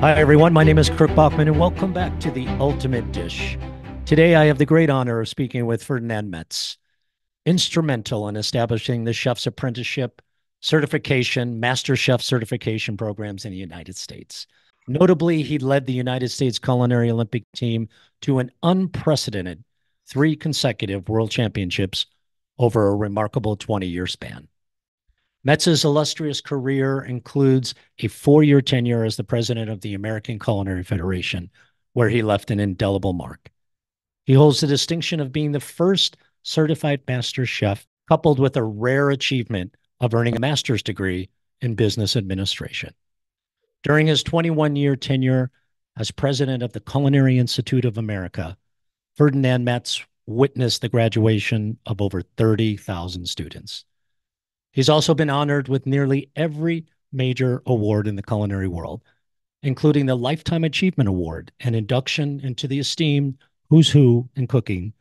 Hi, everyone. My name is Kirk Bachmann, and welcome back to The Ultimate Dish. Today, I have the great honor of speaking with Ferdinand Metz, instrumental in establishing the chef's apprenticeship, certification, master chef certification programs in the United States. Notably, he led the United States Culinary Olympic team to an unprecedented three consecutive world championships over a remarkable 20 year span. Metz's illustrious career includes a four year tenure as the president of the American Culinary Federation, where he left an indelible mark. He holds the distinction of being the first certified master chef, coupled with a rare achievement of earning a master's degree in business administration. During his 21 year tenure as president of the Culinary Institute of America, Ferdinand Metz witnessed the graduation of over 30,000 students. He's also been honored with nearly every major award in the culinary world, including the Lifetime Achievement Award and induction into the esteemed Who's Who in Cooking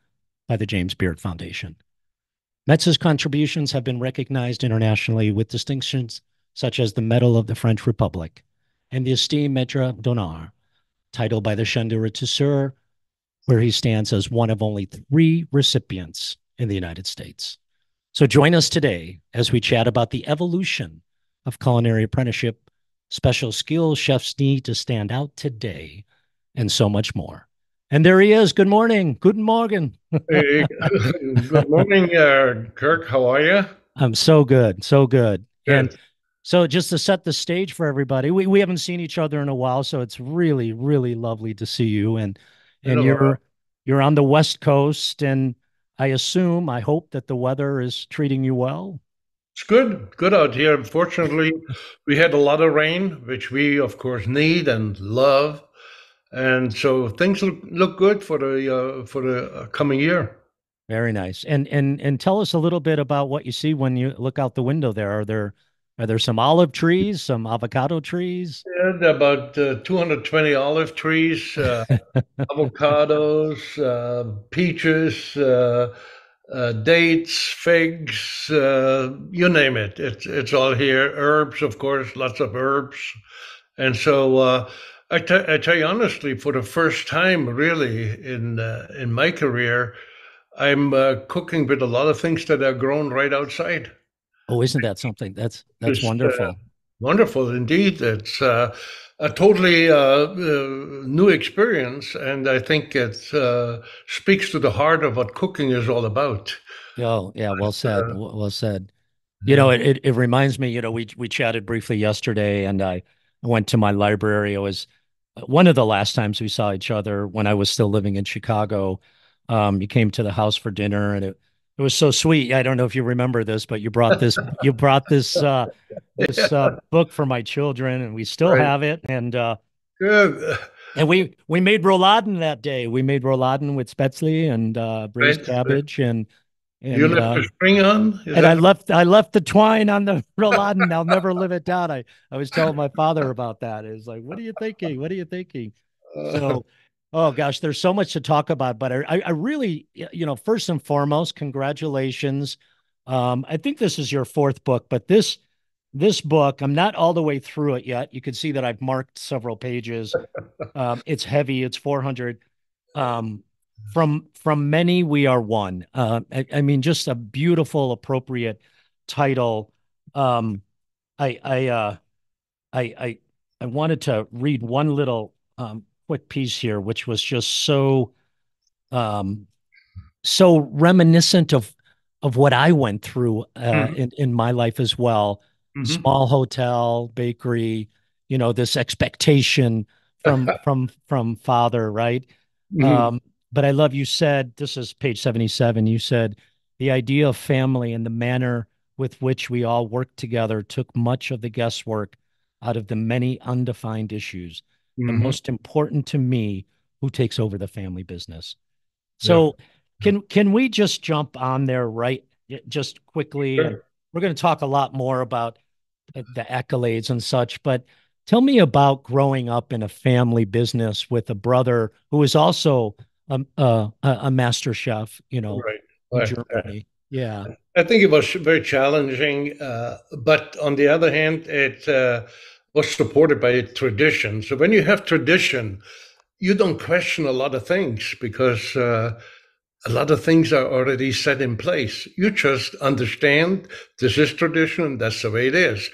by the James Beard Foundation. Metz's contributions have been recognized internationally with distinctions such as the Medal of the French Republic and the esteemed Medre d'Honneur, titled by the Chaîne de Rôtisseurs, where he stands as one of only three recipients in the United States. So join us today as we chat about the evolution of culinary apprenticeship, special skills chefs need to stand out today, and so much more. And there he is. Good morning. Good morning. hey, good morning, uh, Kirk. How are you? I'm so good. So good. And so just to set the stage for everybody, we, we haven't seen each other in a while, so it's really, really lovely to see you. And and you're you're on the West Coast and I assume, I hope that the weather is treating you well. It's good, good out here. Unfortunately, we had a lot of rain, which we, of course, need and love, and so things look, look good for the uh, for the uh, coming year. Very nice. And and and tell us a little bit about what you see when you look out the window. There are there are there some olive trees, some avocado trees? Yeah, about uh, 220 olive trees, uh, avocados, uh, peaches, uh, uh, dates, figs, uh, you name it. It's it's all here. Herbs, of course, lots of herbs, and so I, t- I tell you honestly, for the first time, really in in my career, I'm cooking with a lot of things that are grown right outside. Oh, isn't that something? That's that's uh, wonderful. Uh, wonderful indeed. It's uh, a totally uh, uh, new experience, and I think it uh, speaks to the heart of what cooking is all about. Oh, yeah, well said. well said. You know, it, it, it reminds me. You know, we we chatted briefly yesterday, and I went to my library. It was one of the last times we saw each other when I was still living in Chicago. Um, you came to the house for dinner, and it it was so sweet. I don't know if you remember this, but you brought this you brought this uh, this uh, book for my children, and we still right. have it. And uh, good. And we we made rouladen that day. We made rouladen with spätzle and uh, braised right. cabbage and. And, you left uh, the string on, Is and that... I left I left the twine on the rouladen. I'll never live it down. I I was telling my father about that. It's like, what are you thinking? What are you thinking? So Oh gosh, there's so much to talk about, but I, I really, you know, first and foremost, congratulations. Um, I think this is your fourth book, but this this book, I'm not all the way through it yet. You can see that I've marked several pages. Um, it's heavy. It's 400. Um, from from many, we are one. Uh, I, I, mean, just a beautiful, appropriate title. Um, I I uh, I I I wanted to read one little um, quick piece here, which was just so um, so reminiscent of of what I went through uh, mm-hmm. in in my life as well. Mm-hmm. Small hotel, bakery, you know, this expectation from from from father, right? Mm-hmm. Um, but I love you said this is page 77. You said the idea of family and the manner with which we all work together took much of the guesswork out of the many undefined issues mm-hmm. the most important to me who takes over the family business. So yeah. can can we just jump on there right just quickly? Sure. We're going to talk a lot more about the accolades and such, but tell me about growing up in a family business with a brother who is also a, a, a master chef, you know, right. in Germany. Yeah. I think it was very challenging, uh, but on the other hand, it uh, was supported by tradition. So when you have tradition, you don't question a lot of things because uh, a lot of things are already set in place. You just understand this is tradition and that's the way it is.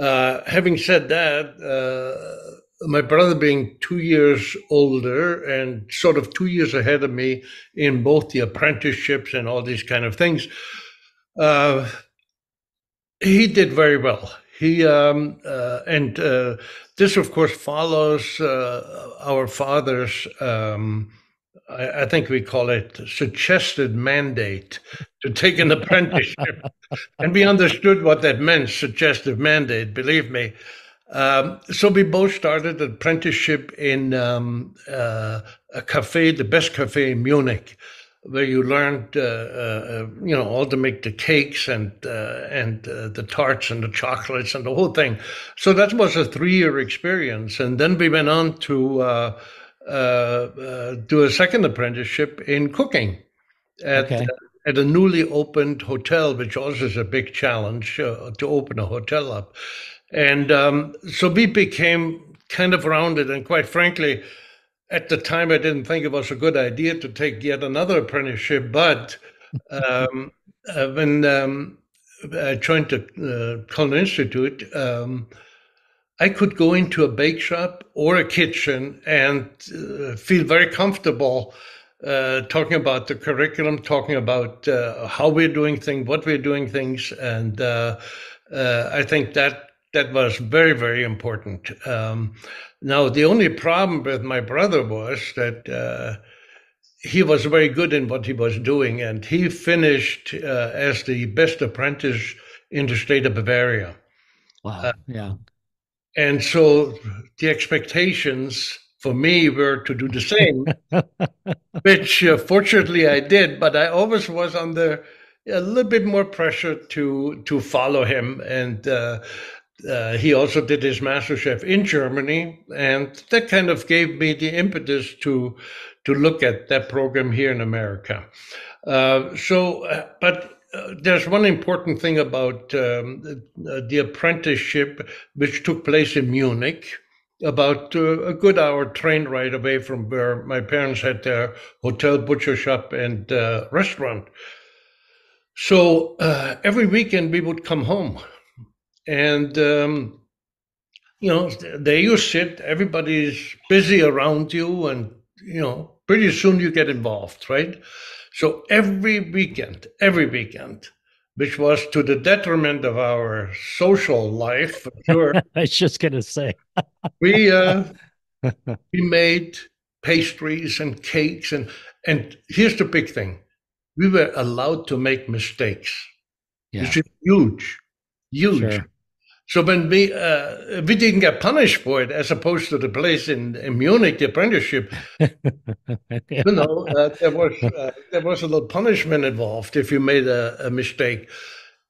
Uh, having said that, uh, my brother being two years older and sort of two years ahead of me in both the apprenticeships and all these kind of things, uh, he did very well. He um, uh, and uh, this, of course, follows uh, our father's. Um, I, I, think we call it suggested mandate to take an apprenticeship, and we understood what that meant. Suggestive mandate, believe me. Um, so we both started an apprenticeship in um, uh, a cafe, the best cafe in Munich where you learned, uh, uh, you know, all to make the cakes and uh, and uh, the tarts and the chocolates and the whole thing. So that was a three-year experience, and then we went on to uh, uh, do a second apprenticeship in cooking at okay. at a newly opened hotel, which also is a big challenge to open a hotel up. And um, so we became kind of rounded, and quite frankly at the time, I didn't think it was a good idea to take yet another apprenticeship. But um, uh, when um, I joined the uh, Culinary Institute, um, I could go into a bake shop or a kitchen and uh, feel very comfortable uh, talking about the curriculum, talking about uh, how we're doing things, what we're doing things, and uh, I think that that was very, very important. Um, now, the only problem with my brother was that uh, he was very good in what he was doing, and he finished uh, as the best apprentice in the state of Bavaria. Wow. Uh, yeah. And so the expectations for me were to do the same, which uh, fortunately I did, but I always was under a little bit more pressure to to follow him and uh, uh, he also did his master chef in Germany, and that kind of gave me the impetus to to look at that program here in America. Uh, so, uh, but uh, there's one important thing about um, the apprenticeship, which took place in Munich, about uh, a good hour train ride away from where my parents had their hotel, butcher shop, and uh, restaurant. So every weekend we would come home and um, you know there you sit everybody's busy around you and you know pretty soon you get involved right so every weekend every weekend which was to the detriment of our social life for sure i was just gonna say we uh we made pastries and cakes and and here's the big thing we were allowed to make mistakes yeah. which is huge huge sure. So when we uh, we didn't get punished for it, as opposed to the place in, in Munich, the apprenticeship, you know, uh, there was uh, there was a little punishment involved if you made a, a, mistake,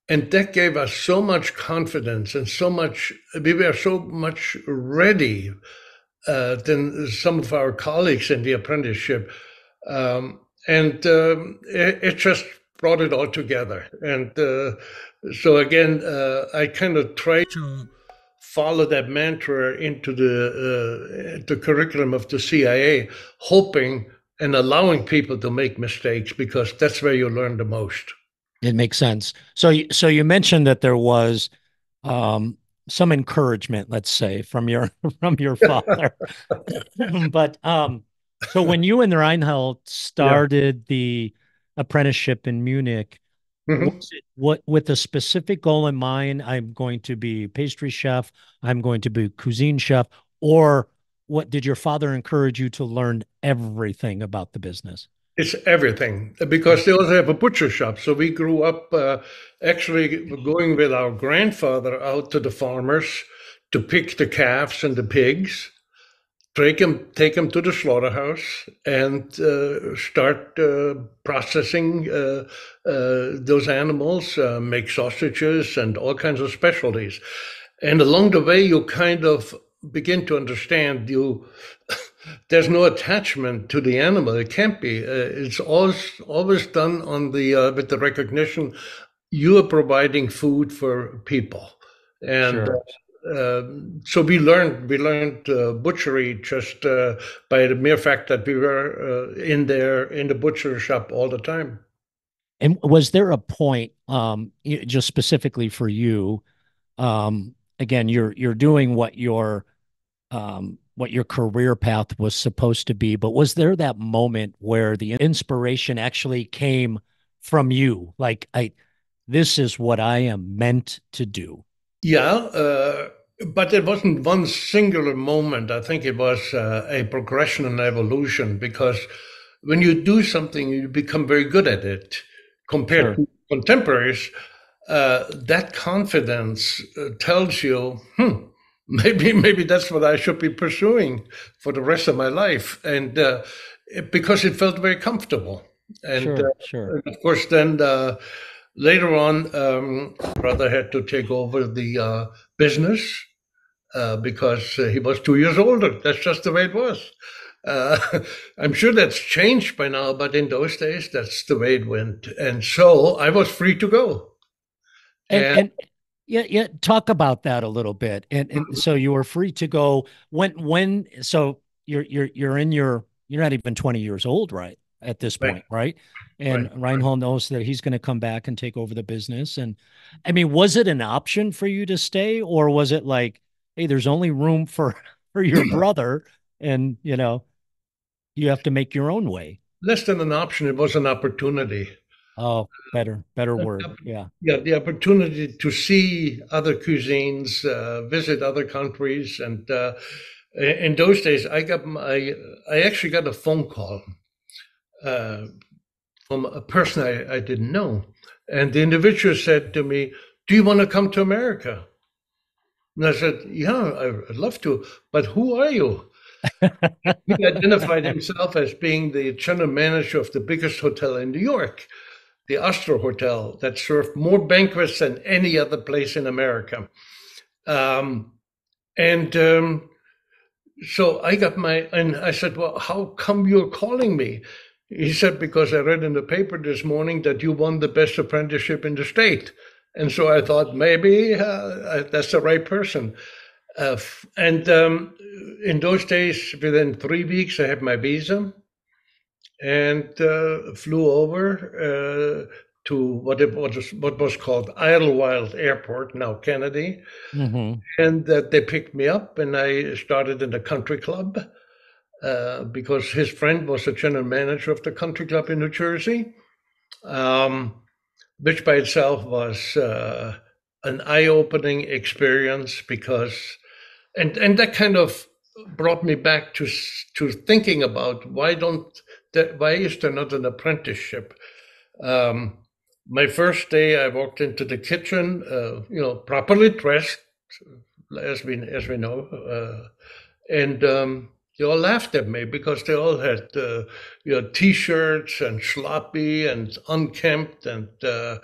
and that gave us so much confidence and so much. We were so much ready uh, than some of our colleagues in the apprenticeship, um, and um, it, it just brought it all together. And uh, so again, uh, I kind of try to follow that mantra into the uh, the curriculum of the CIA, hoping and allowing people to make mistakes because that's where you learn the most. It makes sense. So, so you mentioned that there was um, some encouragement, let's say, from your from your father, but um, so when you and Reinhold started yeah. the apprenticeship in Munich, Mm-hmm. what with a specific goal in mind? I'm going to be pastry chef. I'm going to be cuisine chef. Or what did your father encourage you to learn everything about the business? It's everything because they also have a butcher shop. So we grew up uh, actually going with our grandfather out to the farmers to pick the calves and the pigs take them take them to the slaughterhouse and uh, start uh, processing uh, uh those animals uh, make sausages and all kinds of specialties. And along the way you kind of begin to understand you there's no attachment to the animal. It can't be. Uh, it's always always done on the with the recognition you are providing food for people. And sure so we learned we learned uh, butchery just uh, by the mere fact that we were uh, in there in the butcher shop all the time. And was there a point, um, just specifically for you? Um, again, you're you're doing what your um, what your career path was supposed to be, but was there that moment where the inspiration actually came from you? Like, I this is what I am meant to do. Yeah, uh, but it wasn't one singular moment. I think it was uh, a progression and evolution because when you do something, you become very good at it compared sure. to contemporaries. Uh, that confidence uh, tells you, hmm, maybe maybe that's what I should be pursuing for the rest of my life, and uh, it, because it felt very comfortable. And, sure, uh, sure. and of course, then later on, um, brother had to take over the uh, business uh, because uh, he was two years older. That's just the way it was. Uh, I'm sure that's changed by now, but in those days, that's the way it went. And so I was free to go. And, and, and yeah, yeah, talk about that a little bit. And, and so you were free to go when when so you're you're you're in your you're not even 20 years old, right? At this point, right? right? and right. Reinhold knows that he's going to come back and take over the business. And I mean, was it an option for you to stay, or was it like, hey, there's only room for for your brother, and you know, you have to make your own way? Less than an option; it was an opportunity. Oh, better, better word. Yeah, yeah, the opportunity to see other cuisines, uh, visit other countries, and uh, in those days, I got my, I actually got a phone call. Uh, from a person I, I didn't know. And the individual said to me, Do you want to come to America? And I said, Yeah, I'd love to. But who are you? he identified himself as being the general manager of the biggest hotel in New York, the Astor Hotel, that served more banquets than any other place in America. Um, and um, so I got my, and I said, Well, how come you're calling me? He said, because I read in the paper this morning that you won the best apprenticeship in the state. And so I thought maybe uh, that's the right person. Uh, and um, in those days, within three weeks, I had my visa and uh, flew over uh, to what it was what was called Idlewild Airport, now Kennedy, mm-hmm. and they picked me up, and I started in the country club. Uh, because his friend was the general manager of the country club in New Jersey, um, which by itself was uh, an eye-opening experience because, and and that kind of brought me back to to thinking about why don't that why is there not an apprenticeship? Um, my first day, I walked into the kitchen, uh, you know, properly dressed, as we as we know, uh, and um, they all laughed at me because they all had uh, you know t-shirts and sloppy and unkempt and uh,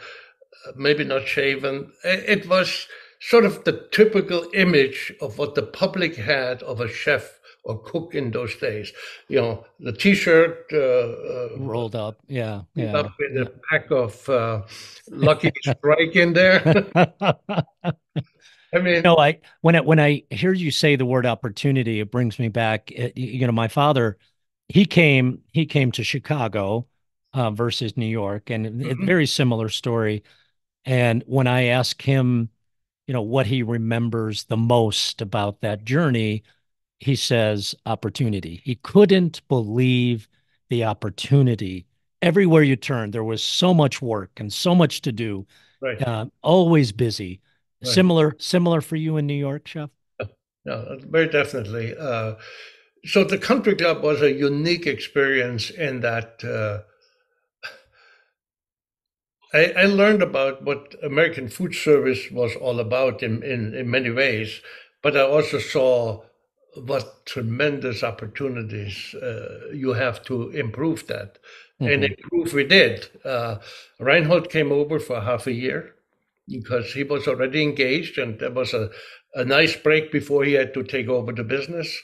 maybe not shaven. It was sort of the typical image of what the public had of a chef or cook in those days. You know, the t-shirt uh, uh rolled up, yeah, yeah, up with yeah. a pack of uh, Lucky Strike in there. I mean, you know, I when I when I hear you say the word opportunity, it brings me back. Eh, you know, my father, he came he came to Chicago uh, versus New York, and mm-hmm. a very similar story. And when I ask him, you know, what he remembers the most about that journey, he says opportunity. He couldn't believe the opportunity. Everywhere you turn, there was so much work and so much to do. Right. Uh, always busy Right. Similar, similar for you in New York, Chef. No, very definitely. Uh, so the country club was a unique experience in that uh, I, I, learned about what American food service was all about in, in, in many ways, but I also saw what tremendous opportunities uh, you have to improve that. Mm-hmm. And improve we did. Uh, Reinhold came over for half a year because he was already engaged and there was a, a nice break before he had to take over the business.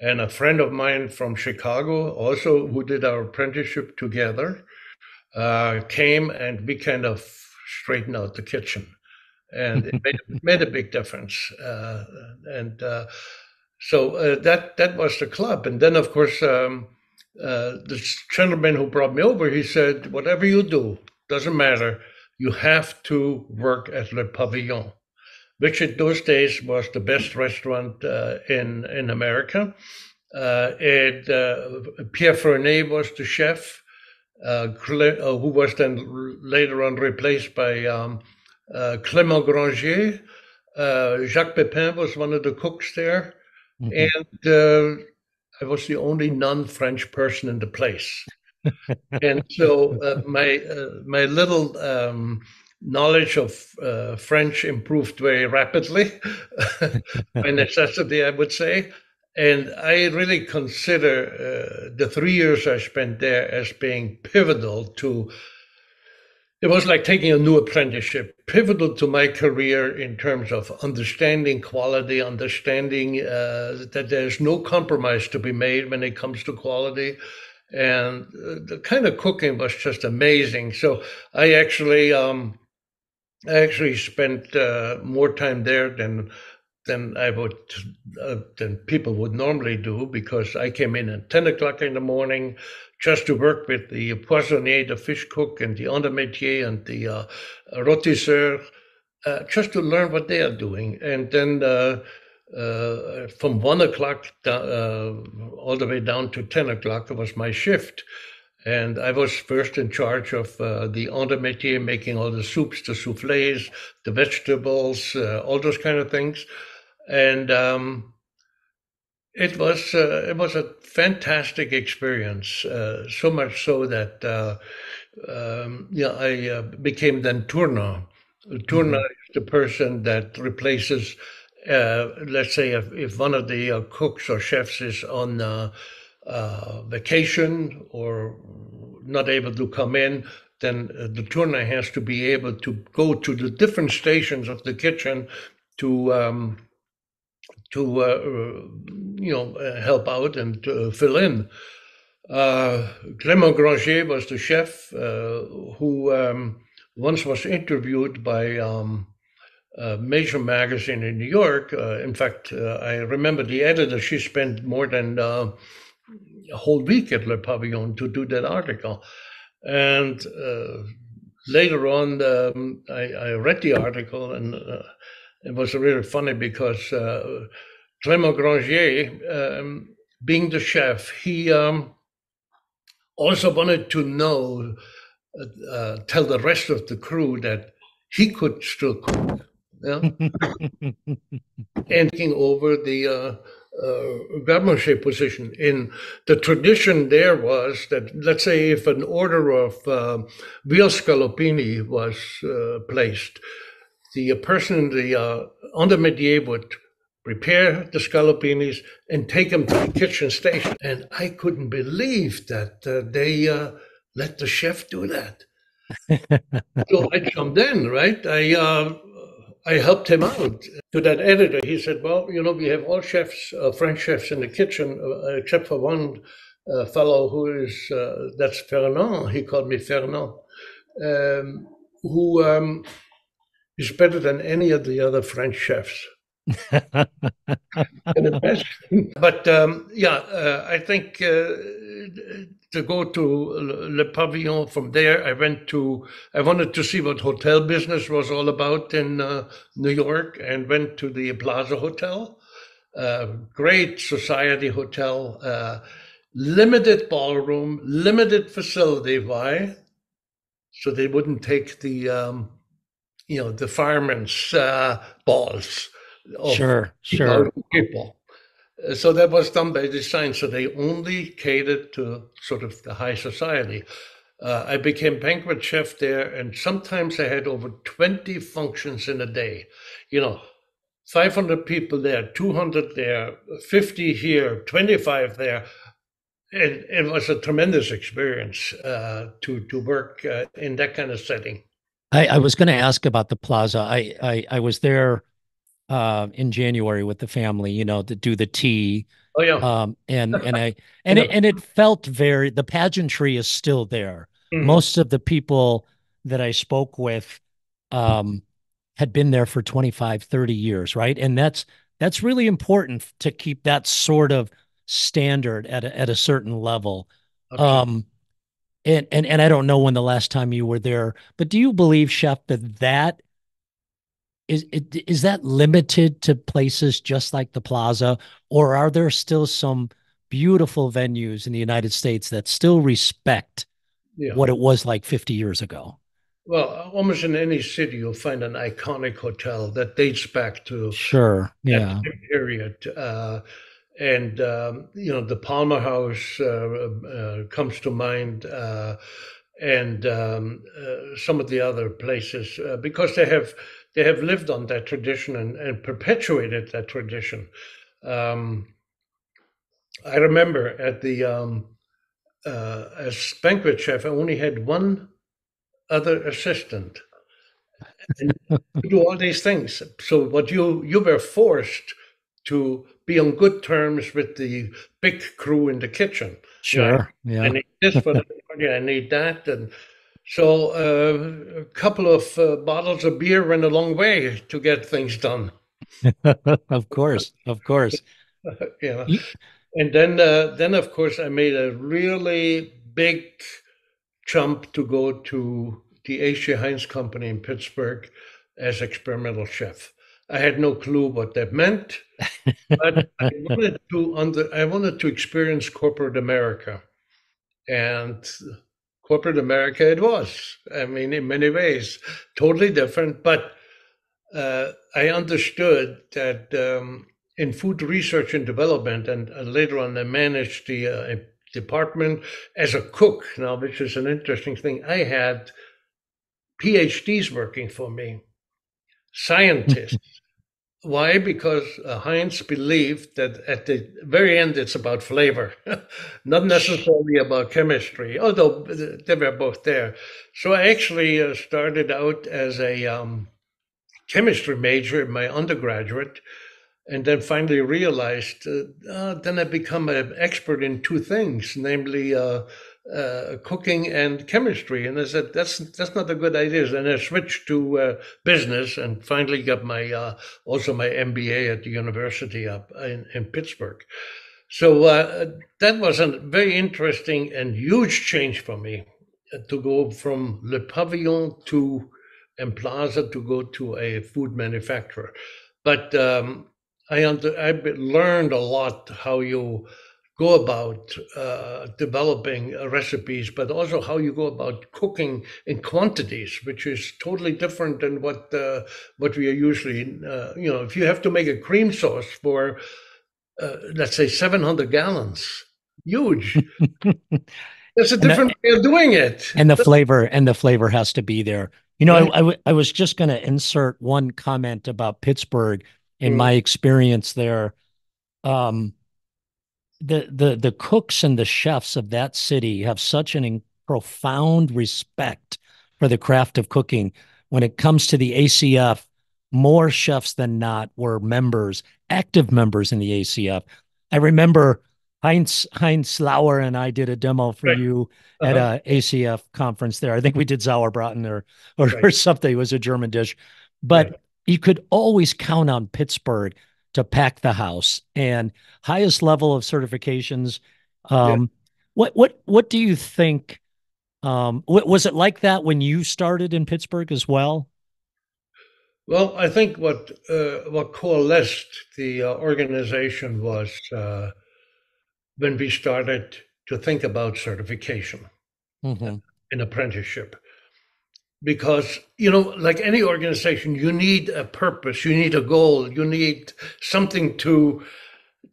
And a friend of mine from Chicago, also who did our apprenticeship together, uh, came and we kind of straightened out the kitchen. and it made, made, a big difference. Uh, and uh, so uh, that that was the club. And then, of course, um, uh, the gentleman who brought me over, he said, "Whatever you do, doesn't matter. You have to work at Le Pavillon." Which in those days was the best restaurant uh, in in America. Uh, and Pierre Franey was the chef, who was then later on replaced by um, uh, Clément Granger. Uh, Jacques Pepin was one of the cooks there. Mm-hmm. And uh, I was the only non-French person in the place. And so uh, my uh, my little um, knowledge of uh, French improved very rapidly by necessity, I would say. And I really consider uh, the three years I spent there as being pivotal to it was like taking a new apprenticeship, pivotal to my career in terms of understanding quality, understanding uh, that there's no compromise to be made when it comes to quality. And uh, the kind of cooking was just amazing. So I actually, um, I actually spent uh, more time there than than I would uh, than people would normally do because I came in at ten o'clock in the morning just to work with the poissonnier, the fish cook, and the entremetier and the uh, rôtisseur, uh, just to learn what they are doing, and then. Uh, uh from one o'clock uh, all the way down to 10 o'clock was my shift. And I was first in charge of uh, the entremetier, making all the soups, the souffles, the vegetables, all those kind of things and um, it was uh, it was a fantastic experience. Uh, so much so that uh, um, yeah, I uh, became then tourneur. Tourneur mm-hmm. is the person that replaces. Uh, let's say if, if one of the uh, cooks or chefs is on vacation or not able to come in, then the tourneur has to be able to go to the different stations of the kitchen to um, to uh, uh, you know uh, help out and fill in. Clément Granger was the chef who um, once was interviewed by um, major magazine in New York. in fact, I remember the editor. She spent more than a whole week at Le Pavillon to do that article, and later on, um, I, I, read the article and uh, it was really funny because uh, Clément Granger, um, being the chef, he um, also wanted to know, uh, uh, tell the rest of the crew that he could still cook. Yeah? and taking over the uh, uh, garde-manger position. In the tradition, there was that, let's say, if an order of uh, veal scallopini was uh, placed, the person in the uh, would prepare the scallopinis and take them to the kitchen station. And I couldn't believe that uh, they uh, let the chef do that. so I jumped in, right? I uh, I helped him out. To that editor, he said, "Well, you know, we have all chefs, uh, French chefs in the kitchen, uh, except for one uh, fellow who is that's Fernand. He called me Fernand, um, who." Um, is better than any of the other French chefs. but um, yeah, uh, I think uh, to go to Le Pavillon from there, I went to, I wanted to see what hotel business was all about in uh, New York and went to the Plaza Hotel, uh, great society hotel, uh, limited ballroom, limited facility. Why? So they wouldn't take the, um, you know, the firemen's uh, balls. sure, sure. People. Uh, so that was done by design. So they only catered to sort of the high society. Uh, I became banquet chef there, and sometimes I had over 20 functions in a day. You know, 500 people there, 200 there, 50 here, 25 there. And it was a tremendous experience uh, to, to work uh, in that kind of setting. I, I was going to ask about the plaza. I, I, I was there uh, in January with the family, you know, to do the tea. Oh yeah. Um, and and I and it and it felt very. The pageantry is still there. Mm-hmm. Most of the people that I spoke with, um, had been there for 25, 30 years, right? And that's that's really important to keep that sort of standard at a, at a certain level. Okay. Um, and, and and I don't know when the last time you were there, but do you believe, Chef, that that is is that limited to places just like the Plaza, or are there still some beautiful venues in the United States that still respect yeah. what it was like 50 years ago? Well, almost in any city, you'll find an iconic hotel that dates back to sure, yeah, period. Uh, and um, you know, the Palmer House uh, uh, comes to mind, uh, and um, uh, some of the other places uh, because they have they have lived on that tradition and, and perpetuated that tradition. Um, I remember at the um, as banquet chef, I only had one other assistant and do all these things. So what you you were forced to be on good terms with the big crew in the kitchen. Sure. Yeah. I need this for the party. I need that, and so uh, a couple of uh, bottles of beer went a long way to get things done. of course, of course. yeah. And then, uh, then of course, I made a really big jump to go to the H.J. Heinz Company in Pittsburgh as experimental chef. I had no clue what that meant, but I wanted to under, I wanted to experience corporate America, and corporate America it was. I mean, in many ways, totally different. But uh, I understood that um, in food research and development, and, and later on, I managed the uh, department as a cook now, which is an interesting thing. I had PhDs working for me, scientists. Why? Because uh, Heinz believed that at the very end it's about flavor, not necessarily about chemistry, although they were both there. So I actually uh, started out as a um, chemistry major in my undergraduate, and then finally realized uh, uh then I become an expert in two things, namely uh, cooking and chemistry. And I said, that's that's not a good idea. And I switched to uh, business and finally got my uh, also my MBA at the university up in, in Pittsburgh. So uh, that was a very interesting and huge change for me uh, to go from Le Pavillon to Plaza to go to a food manufacturer. But um, I under, I learned a lot how you go about uh, developing uh, recipes, but also how you go about cooking in quantities, which is totally different than what uh, what we are usually. Uh, you know, if you have to make a cream sauce for, uh, let's say, seven hundred gallons, huge. There's a different way of doing it, and the flavor and the flavor has to be there. You know, right. I, I, w- I was just going to insert one comment about Pittsburgh in mm. my experience there. Um, the the the cooks and the chefs of that city have such an profound respect for the craft of cooking. When it comes to the ACF, more chefs than not were members, active members in the ACF. I remember Heinz Heinz Lauer and I did a demo for right. you uh-huh. at a ACF conference there. I think we did Sauerbraten or or, right. or something. It was a German dish, but right. you could always count on Pittsburgh to pack the house and highest level of certifications. Um, yeah. What what what do you think? Um, was it like that when you started in Pittsburgh as well? Well, I think what uh, what coalesced the uh, organization was uh, when we started to think about certification mm-hmm. in apprenticeship because you know like any organization you need a purpose you need a goal you need something to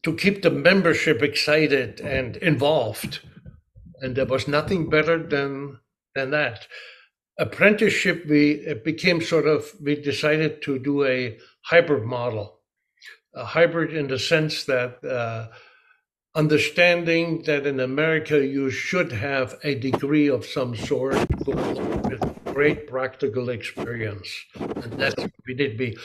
to keep the membership excited and involved. And there was nothing better than than that. Apprenticeship we became sort of we decided to do a hybrid model. A hybrid in the sense that uh, understanding that in america you should have a degree of some sort great practical experience. And that's what we did. We,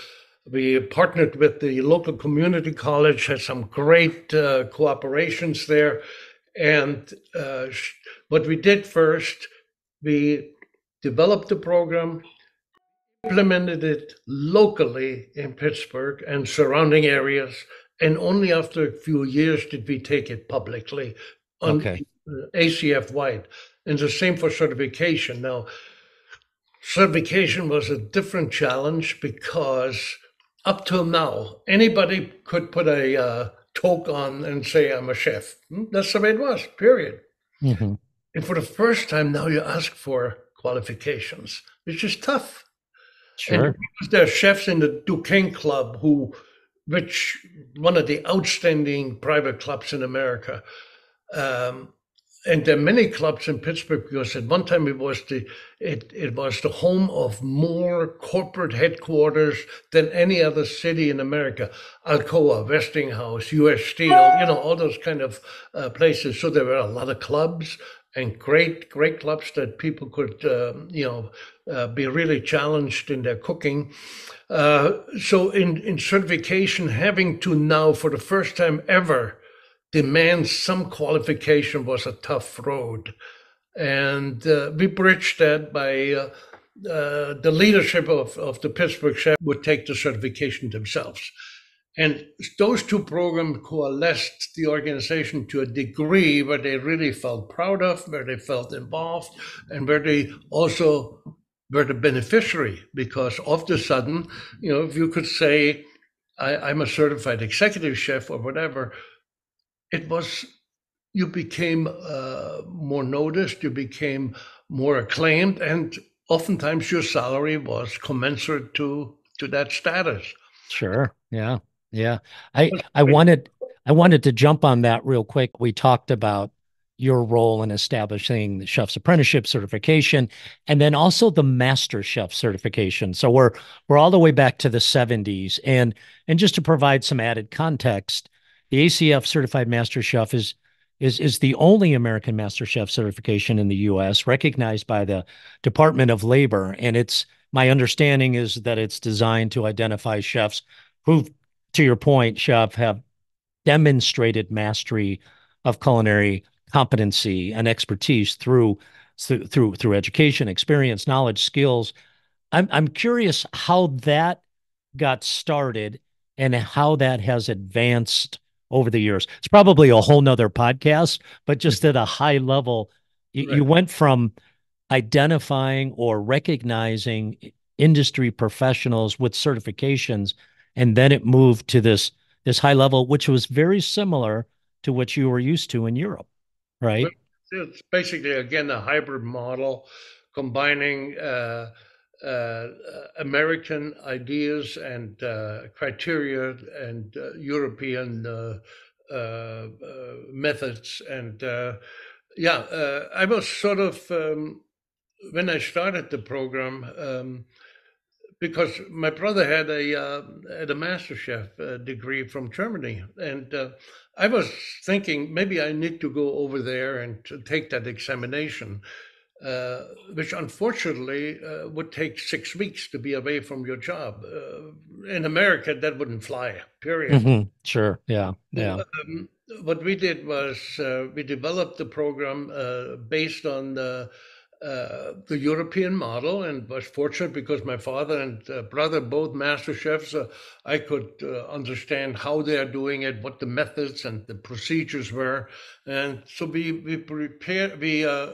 we partnered with the local community college, had some great uh, cooperations there. And uh, what we did first, we developed the program, implemented it locally in Pittsburgh and surrounding areas, and only after a few years did we take it publicly on Okay. ACF wide. And the same for certification. Now, certification was a different challenge because up till now, anybody could put a uh, toque on and say, I'm a chef. Hmm, That's the way it was, period. Mhm. And for the first time now, you ask for qualifications, which is tough. Sure. And there are chefs in the Duquesne Club who, which one of the outstanding private clubs in America. Um, and there are many clubs in Pittsburgh because at one time it was the it, it was the home of more corporate headquarters than any other city in America. Alcoa, Westinghouse, U.S. Steel, you know, all those kind of uh, places. So there were a lot of clubs and great great clubs that people could um, you know uh, be really challenged in their cooking. Uh, so in in certification, having to now for the first time ever demand some qualification was a tough road. And uh, we bridged that by uh, uh, the leadership of, of the Pittsburgh Chef would take the certification themselves. And those two programs coalesced the organization to a degree where they really felt proud of, where they felt involved, and where they also were the beneficiary because of the sudden, you know, if you could say, I, I'm a certified executive chef or whatever, it was you became uh, more noticed, you became more acclaimed, and oftentimes your salary was commensurate to to that status. Sure. Yeah. Yeah. I I wanted I wanted to jump on that real quick. We talked about your role in establishing the chef's apprenticeship certification and then also the master chef certification. So we're we're all the way back to the 70s and and just to provide some added context, the ACF certified master chef is is is the only American master chef certification in the US recognized by the Department of Labor and it's my understanding is that it's designed to identify chefs who to your point, chef, have demonstrated mastery of culinary competency and expertise through through through education, experience, knowledge, skills. I'm I'm curious how that got started and how that has advanced over the years. It's probably a whole nother podcast, but just at a high level, you, Right. you went from identifying or recognizing industry professionals with certifications, and then it moved to this this high level, which was very similar to what you were used to in Europe, right? It's basically again a hybrid model, combining uh, uh, American ideas and uh, criteria and uh, European uh, uh, uh, methods. And uh, yeah, uh, I was sort of um, when I started the program. Um, because my brother had a uh, had a master chef uh, degree from Germany, and uh, I was thinking maybe I need to go over there and take that examination, uh, which unfortunately uh, would take six weeks to be away from your job. Uh, in America, that wouldn't fly. Period. Mhm. Sure. Yeah. Yeah. Um, what we did was uh, we developed the program uh, based on the, uh, the European model, and was fortunate because my father and uh, brother both master chefs. Uh, I could uh, understand how they are doing it, what the methods and the procedures were, and so we we prepared we uh,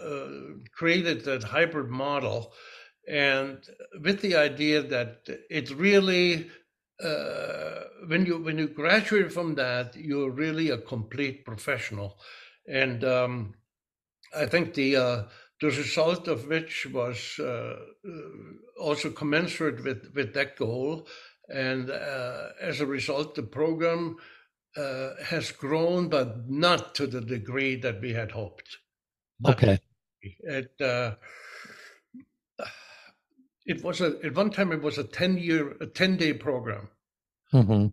created that hybrid model, and with the idea that it really when you when you graduate from that, you're really a complete professional, and um, I think the the result of which was uh, uh, also commensurate with with that goal, and uh, as a result, the program uh, has grown, but not to the degree that we had hoped. Okay. it uh, it was a at one time it was a ten year a ten day program hmm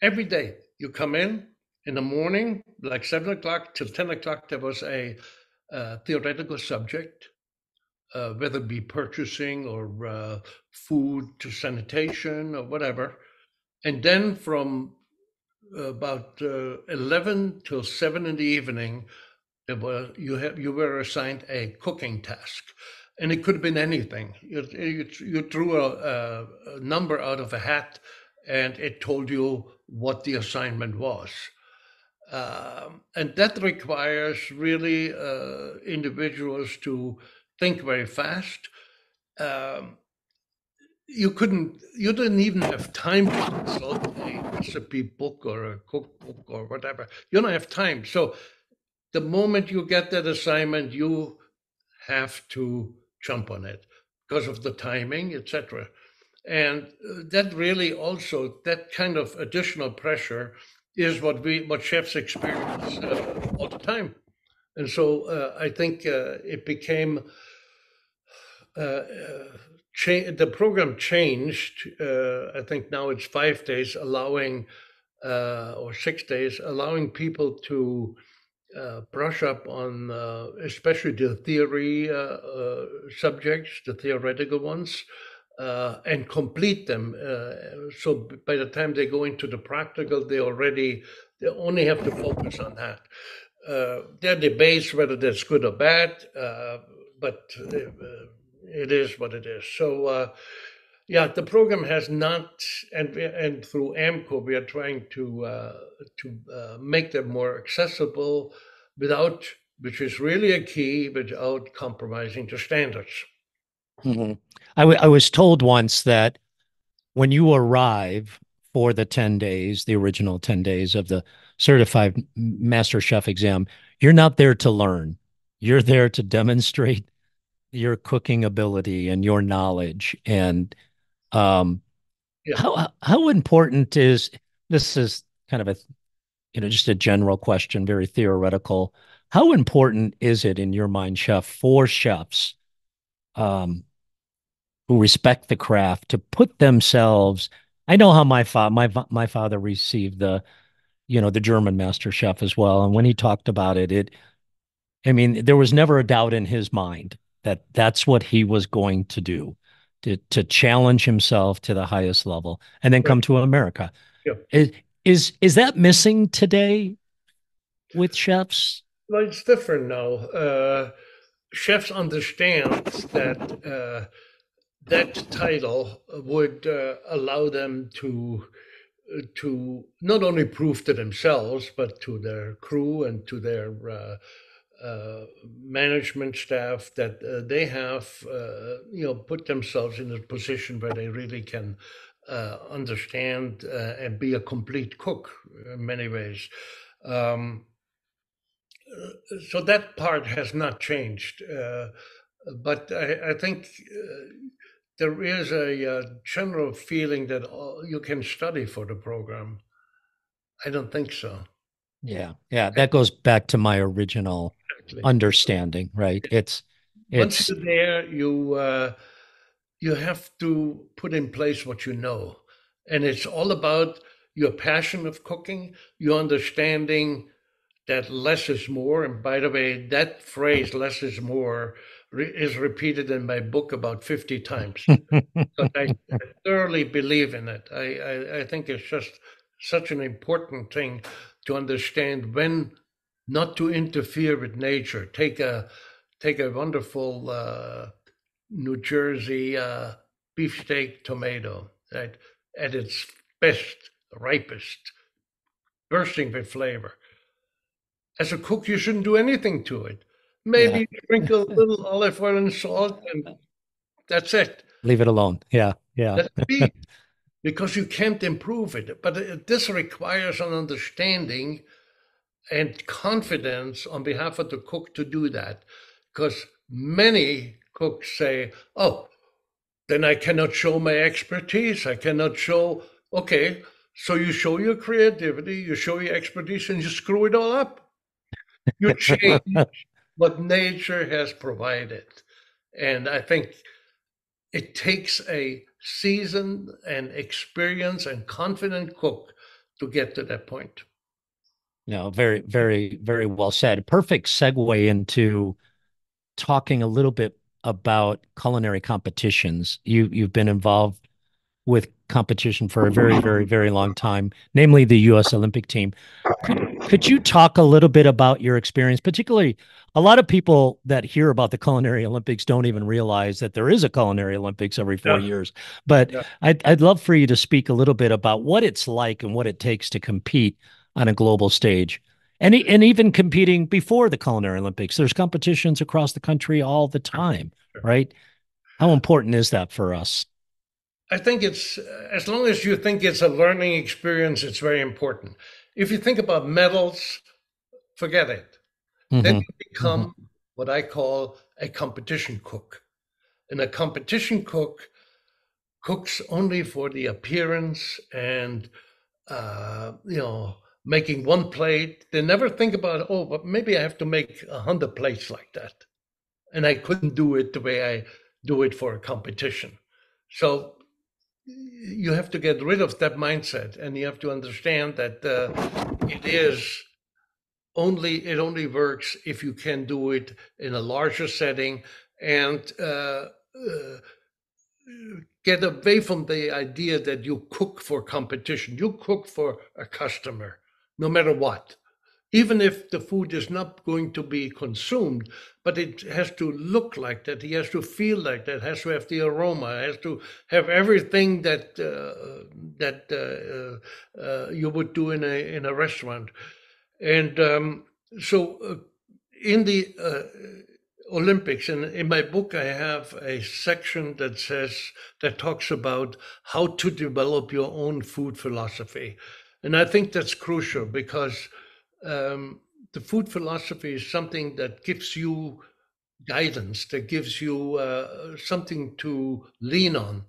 every day you come in in the morning like seven o'clock till 10 o'clock there was a theoretical subject uh, whether it be purchasing or uh, food to sanitation or whatever and then from about uh, 11 till 7 in the evening were, you have you were assigned a cooking task and it could have been anything. You, you, you drew a, a, number out of a hat, and it told you what the assignment was. Um, and that requires really uh, individuals to think very fast. Um, you couldn't, you didn't even have time to consult a recipe book or a cookbook or whatever. You don't have time. So the moment you get that assignment, you have to jump on it because of the timing, etc. And uh, that really also that kind of additional pressure is what we what chefs experience uh, all the time. And so uh, I think uh, it became uh, uh, cha- the program changed. I think now it's five days, allowing or six days, allowing people to brush up on especially the theory subjects, the theoretical ones, uh, and complete them. Uh, so by the time they go into the practical, they already they only have to focus on that. there are debates whether that's good or bad, but it is what it is. So. Yeah, the program has not, and and through AMCO, we are trying to uh, to uh, make them more accessible, without, which is really a key, without compromising the standards. Mm-hmm. I, w- I was told once that when you arrive for the 10 days, the original 10 days of the certified master chef exam, you're not there to learn. You're there to demonstrate your cooking ability and your knowledge and um, how how important is this? Is kind of a you know just a general question, very theoretical. How important is it in your mind, chef, for chefs um, who respect the craft to put themselves? I know how my father my my father received the you know the German master chef as well, and when he talked about it, it I mean there was never a doubt in his mind that that's what he was going to do to to challenge himself to the highest level and then come to America. Yeah. Is, is is that missing today with chefs? Well, it's different now. Uh, chefs understand that uh, that title would uh, allow them to to not only prove to themselves but to their crew and to their uh, uh, management staff that uh, they have, uh, you know, put themselves in a position where they really can uh, understand uh, and be a complete cook in many ways. Um, so that part has not changed, but I, I think there is a, a, general feeling that you can study for the program. I don't think so. Yeah, yeah, that goes back to my original exactly. understanding, right? It's it's once you're there, you uh, you have to put in place what you know, and it's all about your passion of cooking, your understanding that less is more. And by the way, that phrase "less is more" re- is repeated in my book about fifty times. but I, I, thoroughly believe in it. I, I I think it's just such an important thing to understand when not to interfere with nature. Take a take a wonderful uh, New Jersey uh, beefsteak tomato, right, at its best, ripest, bursting with flavor. As a cook, you shouldn't do anything to it. Maybe yeah. sprinkle a little olive oil and salt, and that's it. Leave it alone. Yeah, yeah. because you can't improve it. But this requires an understanding and confidence on behalf of the cook to do that. Because many cooks say, oh, then I cannot show my expertise. I cannot show, okay, so you show your creativity, you show your expertise, and you screw it all up. You change what nature has provided. And I think it takes a seasoned and experienced and confident cook to get to that point. No, very, very, very well said. Perfect segue into talking a little bit about culinary competitions. You you've been involved with competition for a very, very, very long time, namely the U.S. Olympic team. Could, Could you talk a little bit about your experience, particularly a lot of people that hear about the Culinary Olympics don't even realize that there is a Culinary Olympics every four yeah. years. But yeah. I'd, I'd love for you to speak a little bit about what it's like and what it takes to compete on a global stage. And, and even competing before the Culinary Olympics, there's competitions across the country all the time, right? How important is that for us? I think it's as long as you think it's a learning experience, it's very important. If you think about medals, forget it. Mm-hmm. Then you become mm-hmm. what I call a competition cook. And a competition cook cooks only for the appearance and uh, you know making one plate. They never think about oh, but maybe I have to make a hundred plates like that, and I couldn't do it the way I do it for a competition. So you have to get rid of that mindset and you have to understand that uh, it is only it only works if you can do it in a larger setting and uh, uh, get away from the idea that you cook for competition. You cook for a customer no matter what even if the food is not going to be consumed, but it has to look like that. He has to feel like that. Has to have the aroma. Has to have everything that uh, that uh, uh, you would do in a in a restaurant. And um, so, uh, in the uh, Olympics, and in my book, I have a section that says that talks about how to develop your own food philosophy, and I think that's crucial because um, the food philosophy is something that gives you guidance, that gives you uh, something to lean on.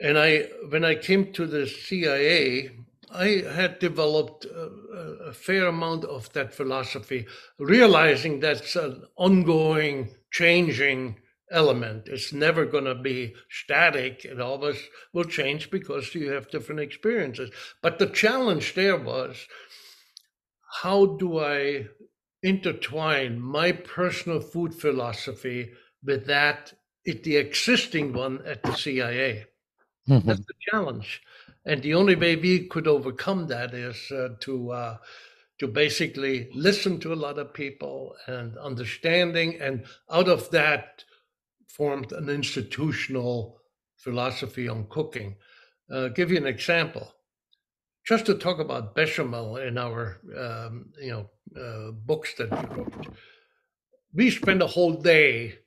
And I, when I came to the CIA, I had developed a, a fair amount of that philosophy, realizing that's an ongoing, changing element. It's never going to be static. It always will change because you have different experiences. But the challenge there was how do I intertwine my personal food philosophy with that, it, the existing one at the CIA? Mm-hmm. That's the challenge. And the only way we could overcome that is uh, to uh, to basically listen to a lot of people and understanding, and out of that formed an institutional philosophy on cooking. Uh, give you an example just to talk about bechamel in our um, you know uh, books that we wrote, we spent a whole day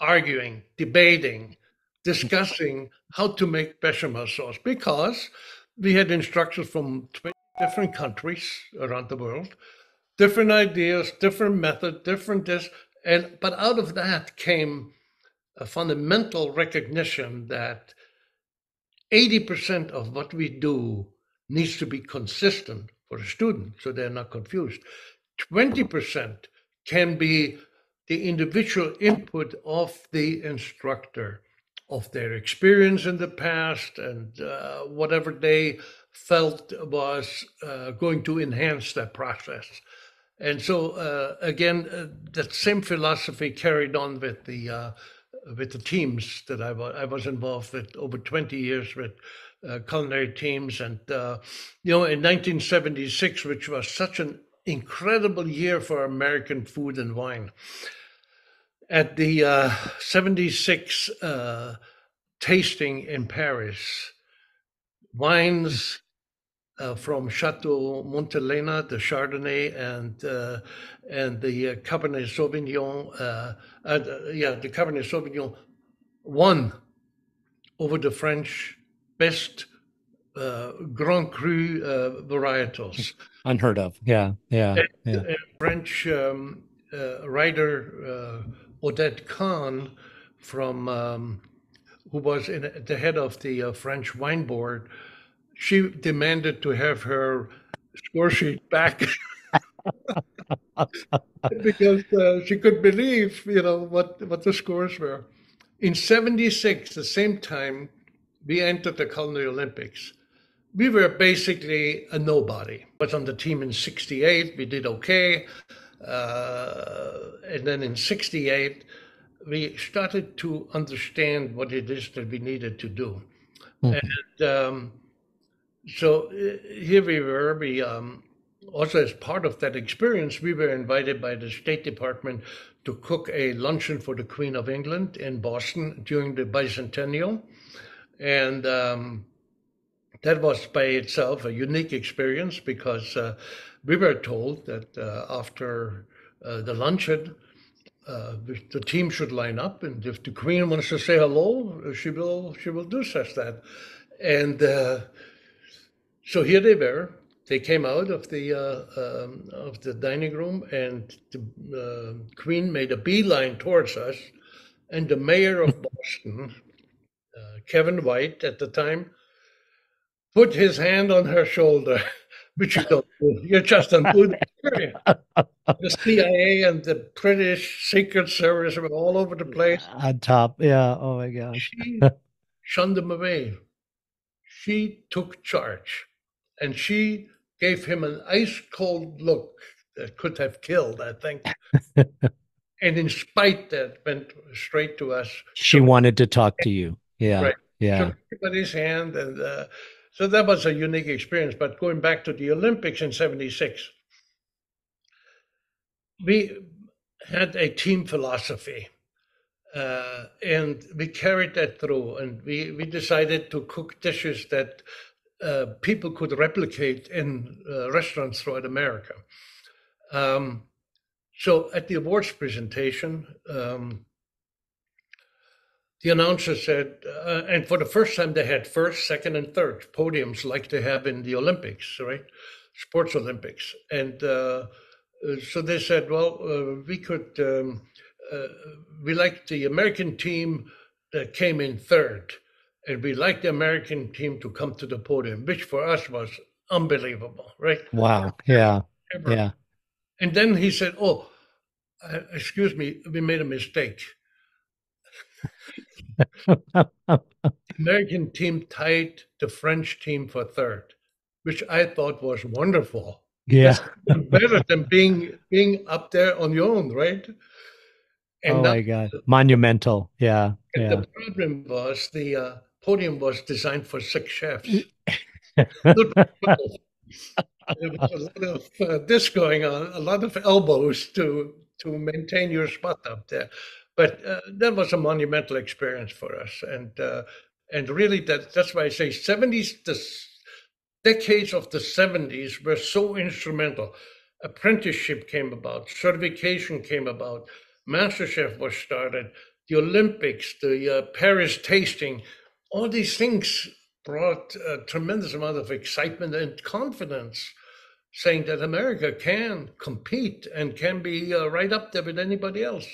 arguing, debating, discussing how to make bechamel sauce because we had instructions from 20 different countries around the world, different ideas, different method, different this, and but out of that came a fundamental recognition that 80% of what we do needs to be consistent for a student so they're not confused. 20% can be the individual input of the instructor, of their experience in the past, and uh, whatever they felt was uh, going to enhance that process. And so, uh, again, uh, that same philosophy carried on with the uh, with the teams that I was, I was involved with over 20 years with uh, culinary teams. And, uh, you know, in 1976, which was such an incredible year for American food and wine, at the uh, 76 uh, tasting in Paris, wines uh, from Chateau Montelena, the Chardonnay, and uh, and the uh, Cabernet Sauvignon, uh, yeah, the Cabernet Sauvignon won over the French best uh, Grand Cru uh, varietals. Unheard of. Yeah, yeah. And, yeah. French um, writer Odette Kahn from um, who was in, the head of the French wine board she demanded to have her score sheet back because uh, she could believe, you know, what, what the scores were. In 76, the same time we entered the Culinary Olympics, we were basically a nobody. I was on the team in 68, we did okay. Uh, and then in 68, we started to understand what it is that we needed to do. Mm-hmm. And um, so uh, here we were. We um, also as part of that experience, we were invited by the State Department to cook a luncheon for the Queen of England in Boston during the bicentennial. And um, that was by itself a unique experience because uh, we were told that uh, after uh, the luncheon, uh, the, team should line up, and if the Queen wants to say hello, she will she will do such that. And uh, so here they were, they came out of the uh, um, of the dining room, and the uh, Queen made a beeline towards us, and the mayor of Boston, uh, Kevin White, at the time, put his hand on her shoulder, which you don't do. You're just on good The CIA and the British Secret Service were all over the place. On top, yeah. Oh my gosh. She shunned them away. She took charge, and she gave him an ice cold look that could have killed, I think. and in spite that went straight to us. She wanted to talk to you. Yeah. Right. Yeah. Shook everybody's hand. And uh, so that was a unique experience. But going back to the Olympics in 76, we had a team philosophy. Uh, and we carried that through, and we, we decided to cook dishes that uh, people could replicate in uh, restaurants throughout America. Um, so at the awards presentation, um, the announcer said, uh, and for the first time they had first, second, and third podiums like they have in the Olympics, right? Sports Olympics. And uh, uh, so they said, well, we could, um, we like the American team that came in third and we like the American team to come to the podium, which for us was unbelievable, right? Wow. Yeah. Ever. Yeah. And then he said, "Oh, uh, excuse me, we made a mistake." American team tied the French team for third, which I thought was wonderful. Yeah, better than being being up there on your own, right? And oh my god, monumental! Yeah, yeah. The problem was the uh, podium was designed for six chefs. there was a lot of uh, this going on, a lot of elbows to to maintain your spot up there. But uh, that was a monumental experience for us, and uh, and really that that's why I say seventies the decades of the seventies were so instrumental. Apprenticeship came about, certification came about, MasterChef was started, the Olympics, the uh, Paris tasting all these things brought a tremendous amount of excitement and confidence, saying that America can compete and can be uh, right up there with anybody else.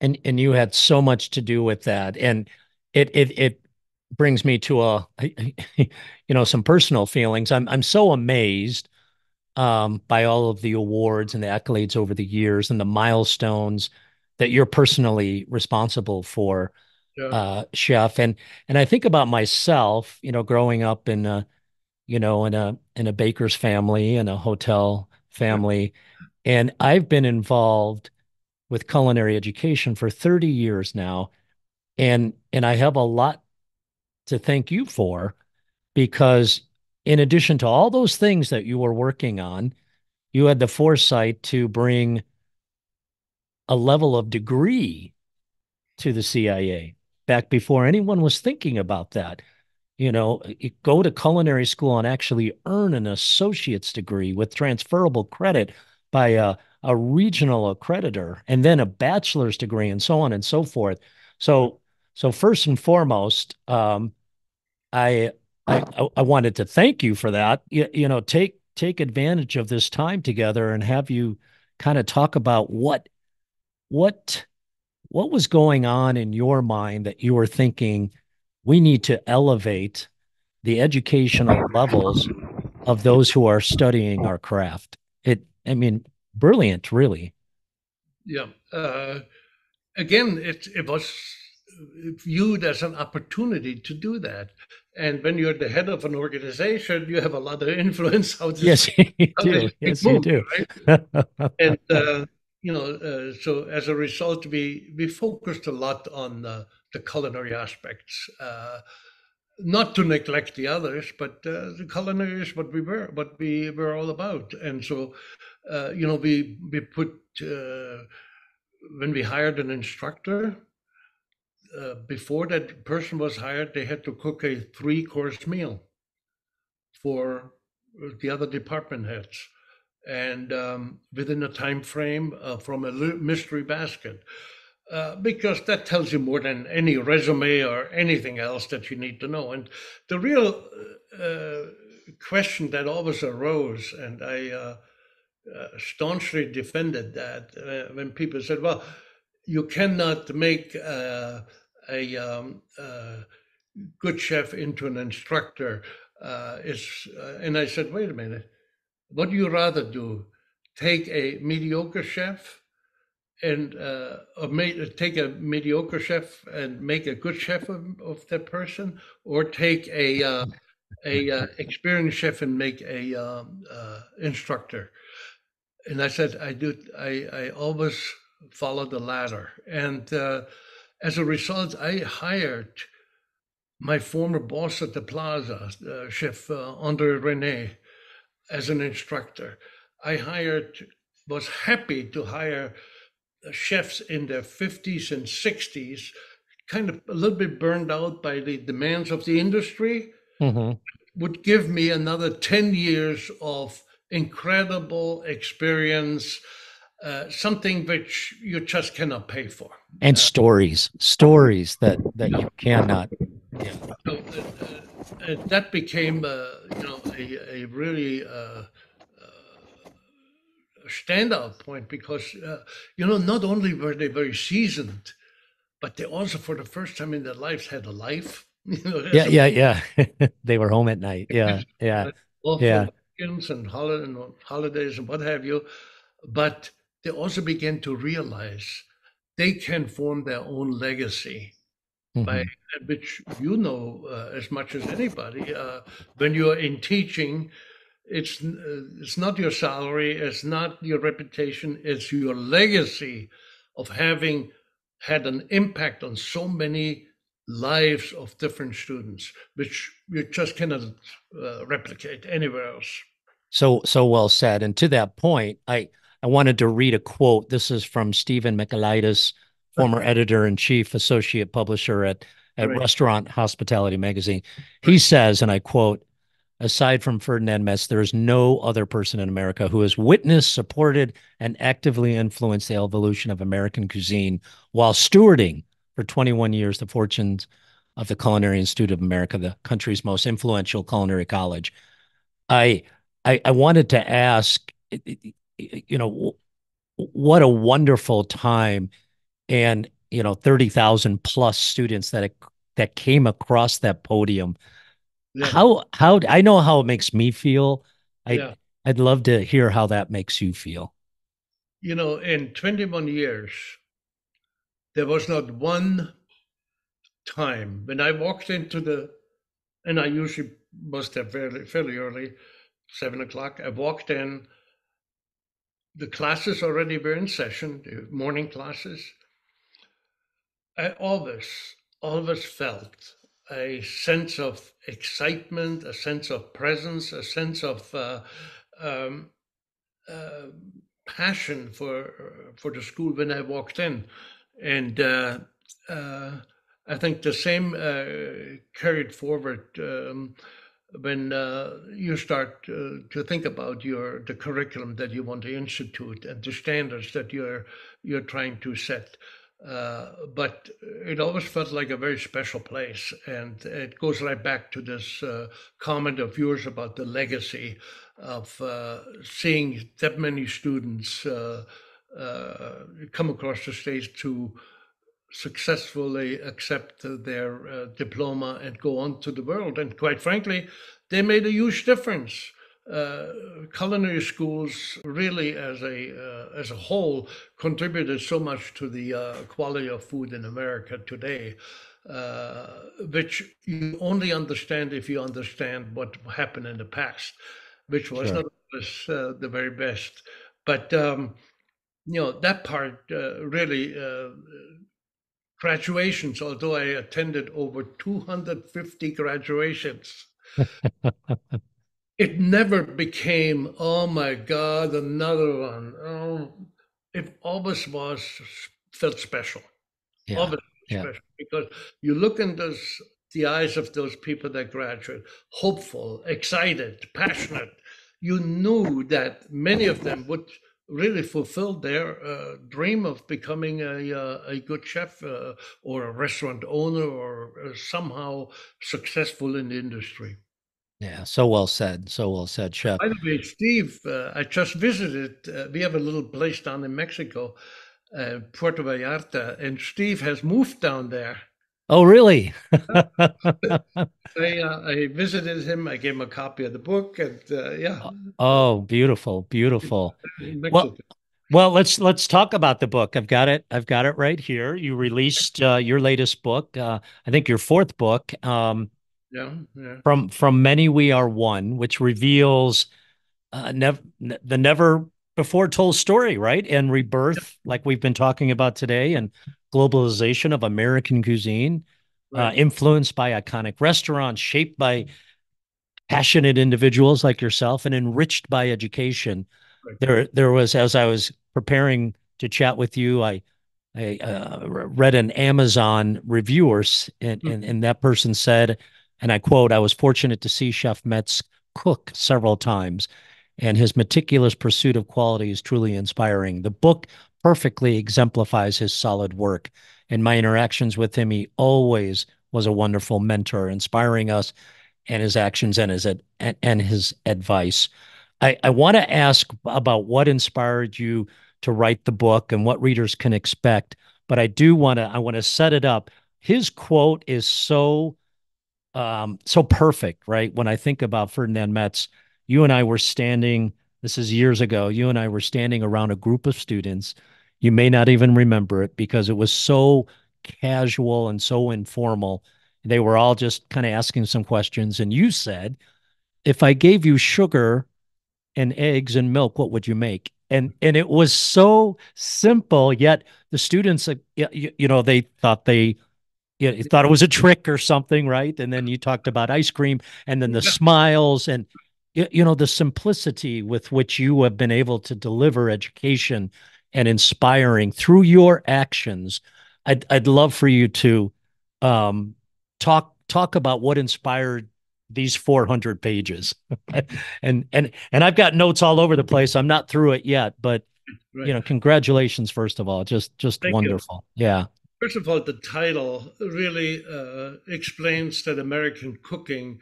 And and you had so much to do with that, and it it it brings me to a you know some personal feelings. I'm I'm so amazed um, by all of the awards and the accolades over the years and the milestones that you're personally responsible for yeah. uh, chef. And and I think about myself, you know, growing up in a, you know, in a in a baker's family and a hotel family, and I've been involved with culinary education for 30 years now, and and I have a lot to thank you for because in addition to all those things that you were working on, you had the foresight to bring a level of degree to the CIA back before anyone was thinking about that. You know, you go to culinary school and actually earn an associate's degree with transferable credit by a, a regional accreditor and then a bachelor's degree and so on and so forth. So, so first and foremost, um, I, I, I wanted to thank you for that. You, you know, take take advantage of this time together and have you kind of talk about what what what was going on in your mind that you were thinking we need to elevate the educational levels of those who are studying our craft? It, I mean, brilliant, really. Yeah. Uh, again, it, it was viewed as an opportunity to do that. And when you're the head of an organization, you have a lot of influence. How this, yes, you do. Yes, move, you do. Right? and uh, you know, uh, so as a result, we we focused a lot on uh, the culinary aspects. Uh, not to neglect the others, but uh, the culinary is what we were, what we were all about. And so, uh, you know, we we put when we hired an instructor. Before that person was hired, they had to cook a three-course meal for the other department heads, and um, within a time frame uh, from a mystery basket. Uh, because that tells you more than any resume or anything else that you need to know. And the real uh, question that always arose, and I uh, uh staunchly defended that uh, when people said, well, you cannot make a um, good chef into an instructor. is, and I said, wait a minute, what do you rather do? Take a mediocre chef and uh, or make, take a mediocre chef and make a good chef of, of that person, or take a uh, a uh, experienced chef and make a um, uh, instructor. And I said, I do. I I always follow the latter, and uh, as a result, I hired my former boss at the Plaza, uh, Chef Andre Rene, as an instructor. I hired was happy to hire chefs in their 50s and 60s, kind of a little bit burned out by the demands of the industry, mm-hmm. would give me another 10 years of incredible experience, uh, something which you just cannot pay for. And uh, stories, stories that, that you cannot. Yeah. So, uh, uh that became, uh, you know, a, a really uh, standout point because, uh, you know, not only were they very seasoned, but they also, for the first time in their lives, had a life. yeah, yeah, yeah. they were home at night. Yeah, yeah, yeah. Weekends and holidays and what have you, but they also began to realize they can form their own legacy. Mm-hmm. By which you know uh, as much as anybody, uh, when you are in teaching, it's uh, it's not your salary it's not your reputation it's your legacy of having had an impact on so many lives of different students which you just cannot uh, replicate anywhere else. So so well said. And to that point i i wanted to read a quote. This is from stephen michaelides former editor-in-chief associate publisher at at right. restaurant hospitality magazine he says and i quote aside from Ferdinand Metz, there is no other person in America who has witnessed, supported, and actively influenced the evolution of American cuisine while stewarding for 21 years the fortunes of the Culinary Institute of America, the country's most influential culinary college. I I, I wanted to ask, you know, what a wonderful time, and you know, 30,000 plus students that that came across that podium yeah. How how I know how it makes me feel. I yeah. I'd love to hear how that makes you feel. You know, in 21 years, there was not one time when I walked into the, and I usually must have fairly fairly early, seven o'clock. I walked in. The classes already were in session, the morning classes. I always, always felt a sense of excitement, a sense of presence, a sense of uh, um, uh, passion for for the school when I walked in, and uh, uh I think the same uh, carried forward um, when uh, you start to think about your the curriculum that you want to institute and the standards that you're you're trying to set. Uh, but it always felt like a very special place. And it goes right back to this uh, comment of yours about the legacy of uh, seeing that many students uh, uh, come across the stage to successfully accept their diploma and go on to the world. And quite frankly, they made a huge difference uh, culinary schools really as a uh, as a whole contributed so much to the uh, quality of food in America today uh, which you only understand if you understand what happened in the past which was sure. not always uh, the very best but um, you know that part uh, really graduations, although I attended over 250 graduations. it never became, oh my God, another one. Oh, it always was felt special. Yeah. Always yeah. special because you look in those the eyes of those people that graduate, hopeful, excited, passionate. You knew that many of them would really fulfill their uh, dream of becoming a, uh, a good chef uh, or a restaurant owner or uh, somehow successful in the industry. Yeah, so well said. So well said, Chef. By the way, Steve, uh, I just visited. Uh, we have a little place down in Mexico, Puerto Vallarta, and Steve has moved down there. Oh, really? I, I visited him. I gave him a copy of the book, and yeah. Oh, beautiful, beautiful. Well, well, let's let's talk about the book. I've got it. I've got it right here. You released uh, your latest book. Uh, I think your fourth book. Um, yeah, yeah. From from many we are one, which reveals uh, never the never before told story, right? And rebirth, like we've been talking about today, and globalization of American cuisine, uh, influenced by iconic restaurants, shaped by passionate individuals like yourself, and enriched by education there, there was as I was preparing to chat with you, I, I uh, read an Amazon reviewer, and, mm. and and that person said, and I quote, "I was fortunate to see Chef Metz cook several times, and his meticulous pursuit of quality is truly inspiring. The book perfectly exemplifies his solid work. In my interactions with him, he always was a wonderful mentor, inspiring us, and his actions and his and, and his advice." I, I want to ask about what inspired you to write the book and what readers can expect. But I do want to I want to set it up. His quote is so um, so perfect, right? When I think about Ferdinand Metz, you and I were standing. This is years ago. You and I were standing around a group of students. You may not even remember it because it was so casual and so informal. They were all just kind of asking some questions. And you said, if I gave you sugar and eggs and milk, what would you make? And and it was so simple, yet the students, uh, you know, they thought they you know, thought it was a trick or something, right? And then you talked about ice cream, and then the smiles, and you know, the simplicity with which you have been able to deliver education and inspiring through your actions. I'd I'd love for you to um, talk talk about what inspired these 400 pages and and and i've got notes all over the place i'm not through it yet but right. you know congratulations first of all just just Thank wonderful you. yeah first of all the title really uh, explains that american cooking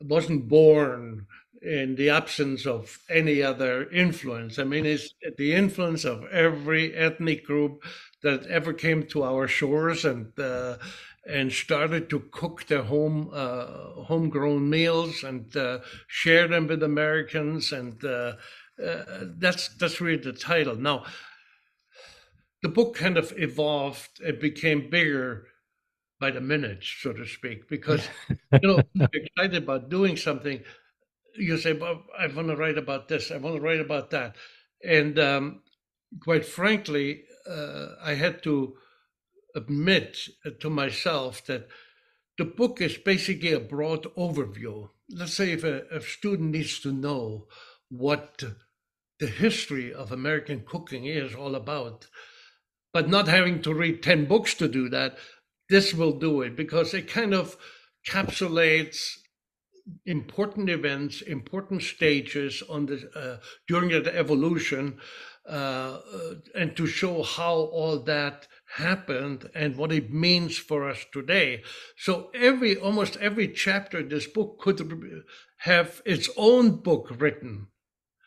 wasn't born in the absence of any other influence i mean it's the influence of every ethnic group that ever came to our shores and uh, and started to cook their home uh, homegrown meals and uh, share them with Americans, and uh, uh, that's that's really the title. Now, the book kind of evolved; it became bigger by the minute, so to speak, because you know excited about doing something. You say, "Well, I want to write about this. I want to write about that," and um, quite frankly, uh, I had to admit to myself that the book is basically a broad overview. Let's say if a, a student needs to know what the history of American cooking is all about, but not having to read 10 books to do that, this will do it because it kind of capsulates important events, important stages on the uh, during the evolution, uh, uh, and to show how all that happened and what it means for us today. So every almost every chapter in this book could have its own book written.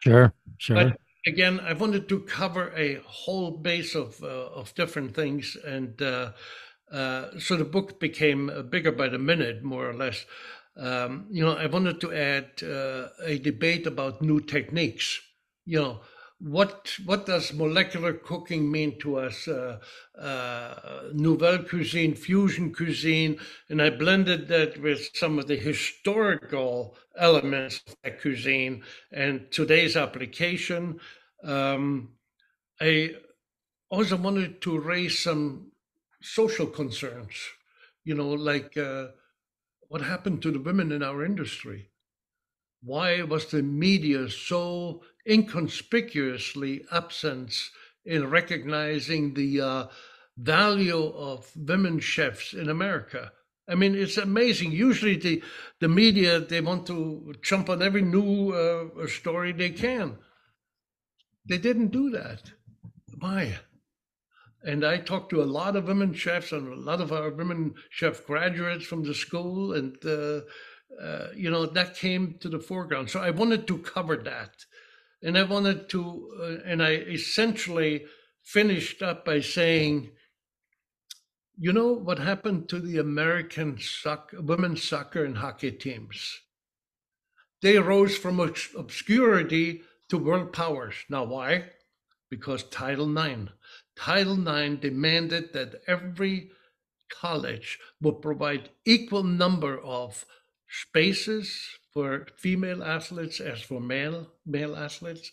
Sure, sure. But again, I wanted to cover a whole base of uh, of different things, and uh, uh, so the book became bigger by the minute, more or less. Um, you know, I wanted to add a debate about new techniques. You know, what what does molecular cooking mean to us? Uh, uh, nouvelle cuisine, fusion cuisine, and I blended that with some of the historical elements of that cuisine and today's application. Um, I also wanted to raise some social concerns, you know, like uh, what happened to the women in our industry? Why was the media so inconspicuously absent in recognizing the uh, value of women chefs in America? I mean, it's amazing. Usually, the the media they want to jump on every new uh, story they can. They didn't do that. Why? And I talked to a lot of women chefs and a lot of our women chef graduates from the school, and uh, uh, you know that came to the foreground. So I wanted to cover that, and I wanted to, uh, and I essentially finished up by saying, you know what happened to the American soccer, women's soccer and hockey teams? They rose from obscurity to world powers. Now, why? Because Title IX Title IX demanded that every college would provide equal number of spaces for female athletes as for male male athletes,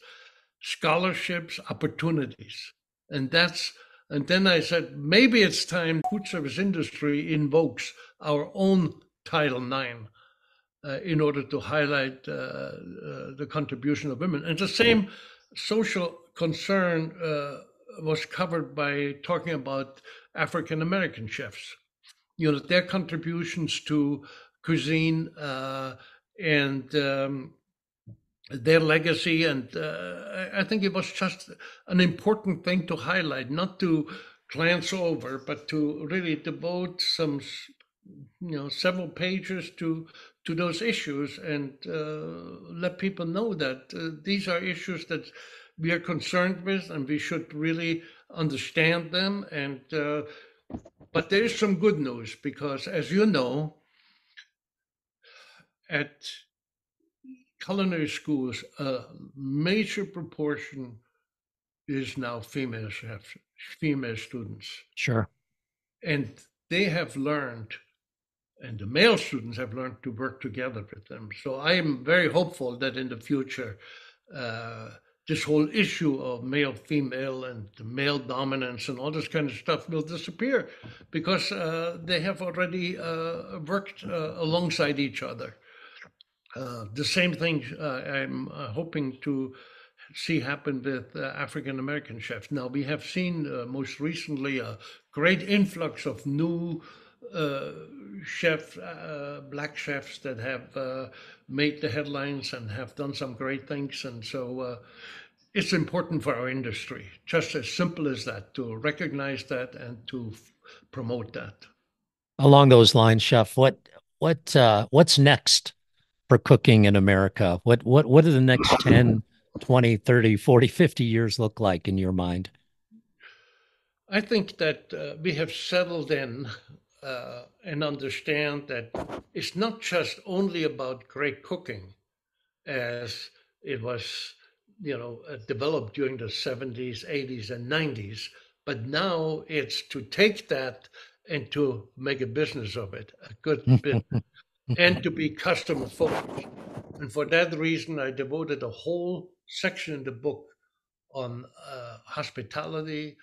scholarships, opportunities. And that's and then I said, maybe it's time food service industry invokes our own Title IX uh, in order to highlight uh, uh, the contribution of women. And the same social concern uh, was covered by talking about African American chefs. You know, their contributions to cuisine uh, and um, their legacy. And uh, I think it was just an important thing to highlight, not to glance over, but to really devote some, you know, several pages to to those issues and uh, let people know that uh, these are issues that we are concerned with, and we should really understand them. And uh, but there is some good news because, as you know, at culinary schools, a major proportion is now female chefs, female students. Sure. And they have learned, and the male students have learned to work together with them. So I am very hopeful that in the future, uh, this whole issue of male female and male dominance and all this kind of stuff will disappear because uh, they have already uh, worked uh, alongside each other. Uh, the same thing uh, I'm uh, hoping to see happen with African American chefs. Now, we have seen most recently a great influx of new uh, chef, uh, black chefs that have uh, made the headlines and have done some great things. And so it's important for our industry, just as simple as that, to recognize that and to f- promote that. Along those lines, chef, what what uh, what's next for cooking in America? What what what do the next 10, 20, 30, 40, 50 years look like in your mind? I think that uh, we have settled in uh, and understand that it's not just only about great cooking, as it was you know, uh, developed during the 70s, 80s, and 90s. But now it's to take that and to make a business of it, a good business, and to be customer focused. And for that reason, I devoted a whole section in the book on uh, hospitality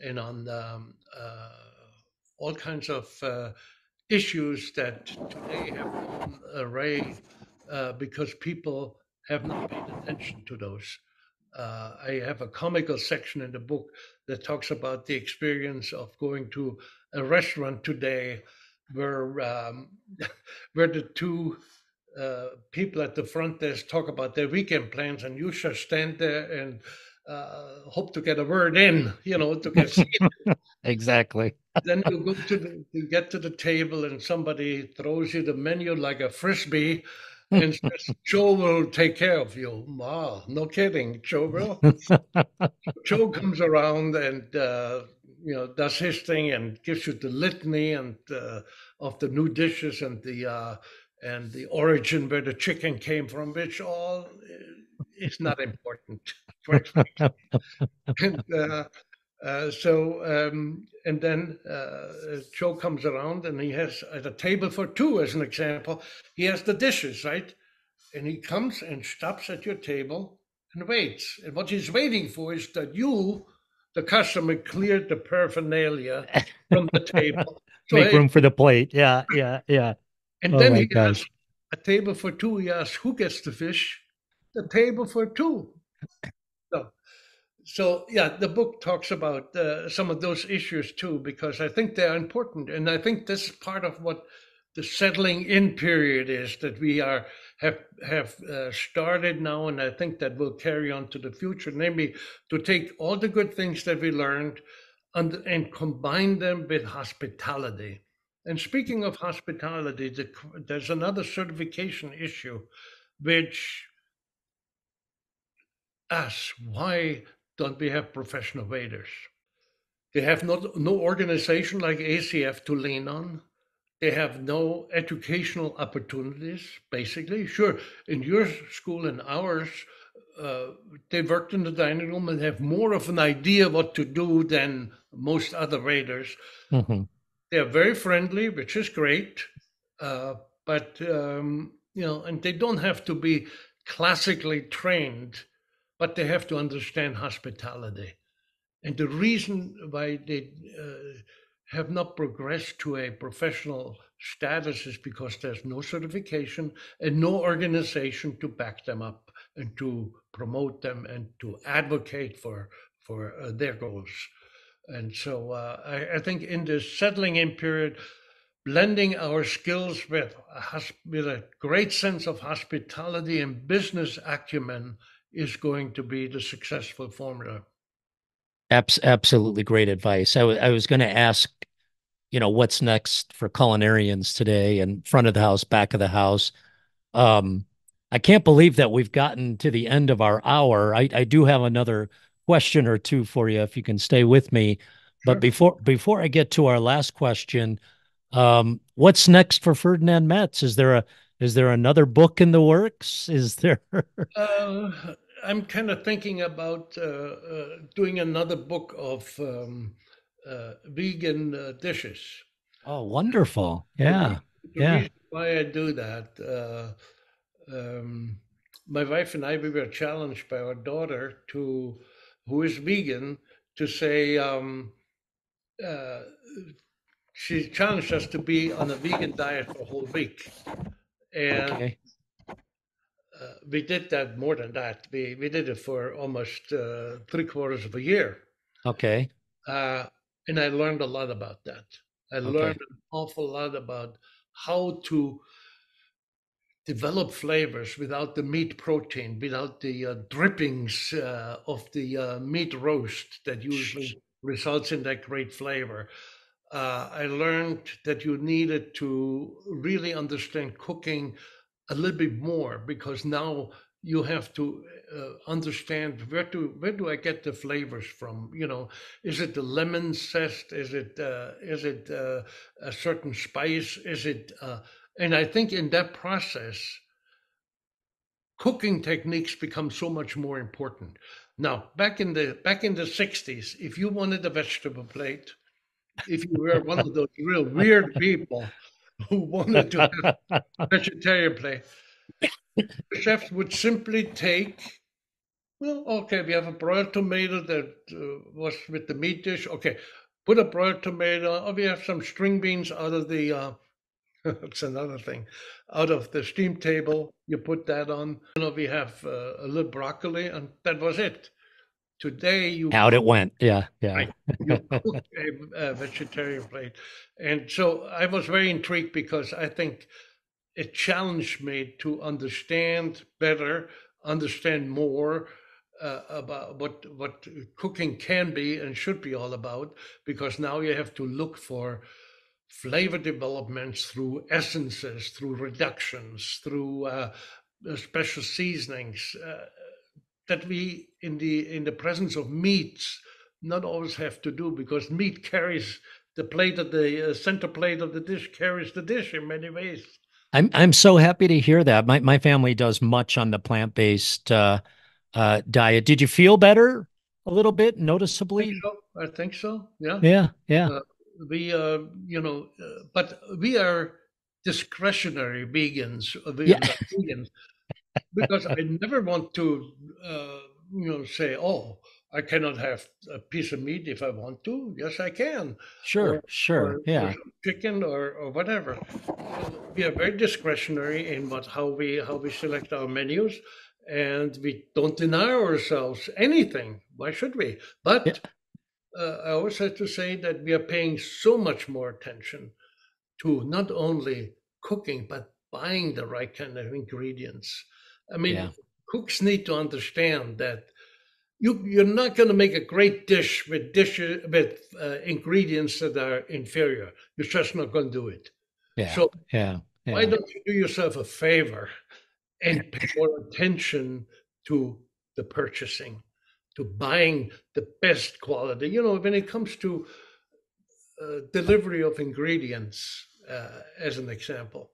and on um, uh, all kinds of uh, issues that today have an array uh, because people have not paid attention to those. Uh, I have a comical section in the book that talks about the experience of going to a restaurant today where um, where the two uh, people at the front desk talk about their weekend plans, and you just stand there and uh, hope to get a word in, you know, to get exactly. then you go to the, you get to the table, and somebody throws you the menu like a frisbee, and says, Joe will take care of you. Wow, no kidding, Joe will. Joe comes around and uh, you know does his thing and gives you the litany and uh, of the new dishes and the uh, and the origin where the chicken came from, which all is not important. and, uh, uh, so um, and then uh, Joe comes around and he has at a table for two, as an example, he has the dishes, right? And he comes and stops at your table and waits. And what he's waiting for is that you the customer cleared the paraphernalia from the table. So Make hey, room for the plate. Yeah, yeah, yeah. And oh then he gosh. asked a table for two. He asked, "Who gets the fish?" The table for two. So, so yeah, the book talks about uh, some of those issues too, because I think they are important, and I think this is part of what the settling in period is that we are have have uh, started now, and I think that will carry on to the future. Namely, to take all the good things that we learned and, and combine them with hospitality. And speaking of hospitality, the, there's another certification issue, which asks why don't we have professional waiters? They have not no organization like ACF to lean on they have no educational opportunities, basically. Sure, in your school and ours, uh, they worked in the dining room and have more of an idea what to do than most other waiters. Mm-hmm. They're very friendly, which is great, uh, but um, you know, and they don't have to be classically trained, but they have to understand hospitality. And the reason why they uh, have not progressed to a professional status is because there's no certification and no organization to back them up and to promote them and to advocate for for uh, their goals. And so uh, I, I, think in this settling in period, blending our skills with with a great sense of hospitality and business acumen is going to be the successful formula. Abs- absolutely great advice. I, w- I was going to ask, you know, what's next for culinarians today and front of the house, back of the house. Um, I can't believe that we've gotten to the end of our hour. I, I do have another question or two for you if you can stay with me. Sure. But before before I get to our last question, um, what's next for Ferdinand Metz? Is there a is there another book in the works? Is there? uh, I'm kind of thinking about uh, uh, doing another book of um, uh, vegan uh, dishes. Oh, wonderful! Yeah, the yeah. why I do that? Uh, um, my wife and I we were challenged by our daughter to, who is vegan, to say. Um, uh, she challenged us to be on a vegan diet for a whole week, and. Okay uh, we did that more than that. We we did it for almost uh, three quarters of a year. Okay. Uh, and I learned a lot about that. I okay. learned an awful lot about how to develop flavors without the meat protein, without the uh, drippings uh, of the uh, meat roast that usually results in that great flavor. I learned that you needed to really understand cooking a little bit more because now you have to uh, understand where do where do I get the flavors from? You know, is it the lemon zest? Is it uh, is it uh, a certain spice? Is it? Uh, and I think in that process, cooking techniques become so much more important. Now, back in the back in the '60s, if you wanted a vegetable plate, if you were one of those real weird people who wanted to have vegetarian plate, the chefs would simply take, well, okay, we have a broiled tomato that uh, was with the meat dish. Okay, put a broiled tomato. Oh, we have some string beans out of the. Uh, that's another thing. Out of the steam table, you put that on. You know, we have uh, a little broccoli, and that was it. Today, you out it went. Yeah, yeah. Right, you cook a, a vegetarian plate, and so I was very intrigued because I think it challenged me to understand better, understand more uh, about what what cooking can be and should be all about. Because now you have to look for flavor developments through essences, through reductions, through uh, special seasonings uh, that we in the in the presence of meats not always have to do because meat carries the plate of the uh, center plate of the dish carries the dish in many ways. I'm I'm so happy to hear that. My my family does much on the plant based uh, uh, diet. Did you feel better a little bit noticeably? I think so. I think so. Yeah. Yeah. Yeah. Uh, we uh, you know, uh, but we are discretionary vegans. Uh, yeah. vegans because I never want to uh, you know say, oh, I cannot have a piece of meat if I want to. Yes, I can. Sure, or, sure, or, yeah. Or chicken or, or whatever. We are very discretionary in what how we how we select our menus, and we don't deny ourselves anything. Why should we? But yeah. uh, I always have to say that we are paying so much more attention to not only cooking but buying the right kind of ingredients. I mean, yeah. cooks need to understand that you you're not going to make a great dish with dishes with uh, ingredients that are inferior. You're just not going to do it. Yeah. So yeah, yeah. why don't you do yourself a favor and pay more attention to the purchasing, to buying the best quality? You know, when it comes to uh, delivery of ingredients, uh, as an example,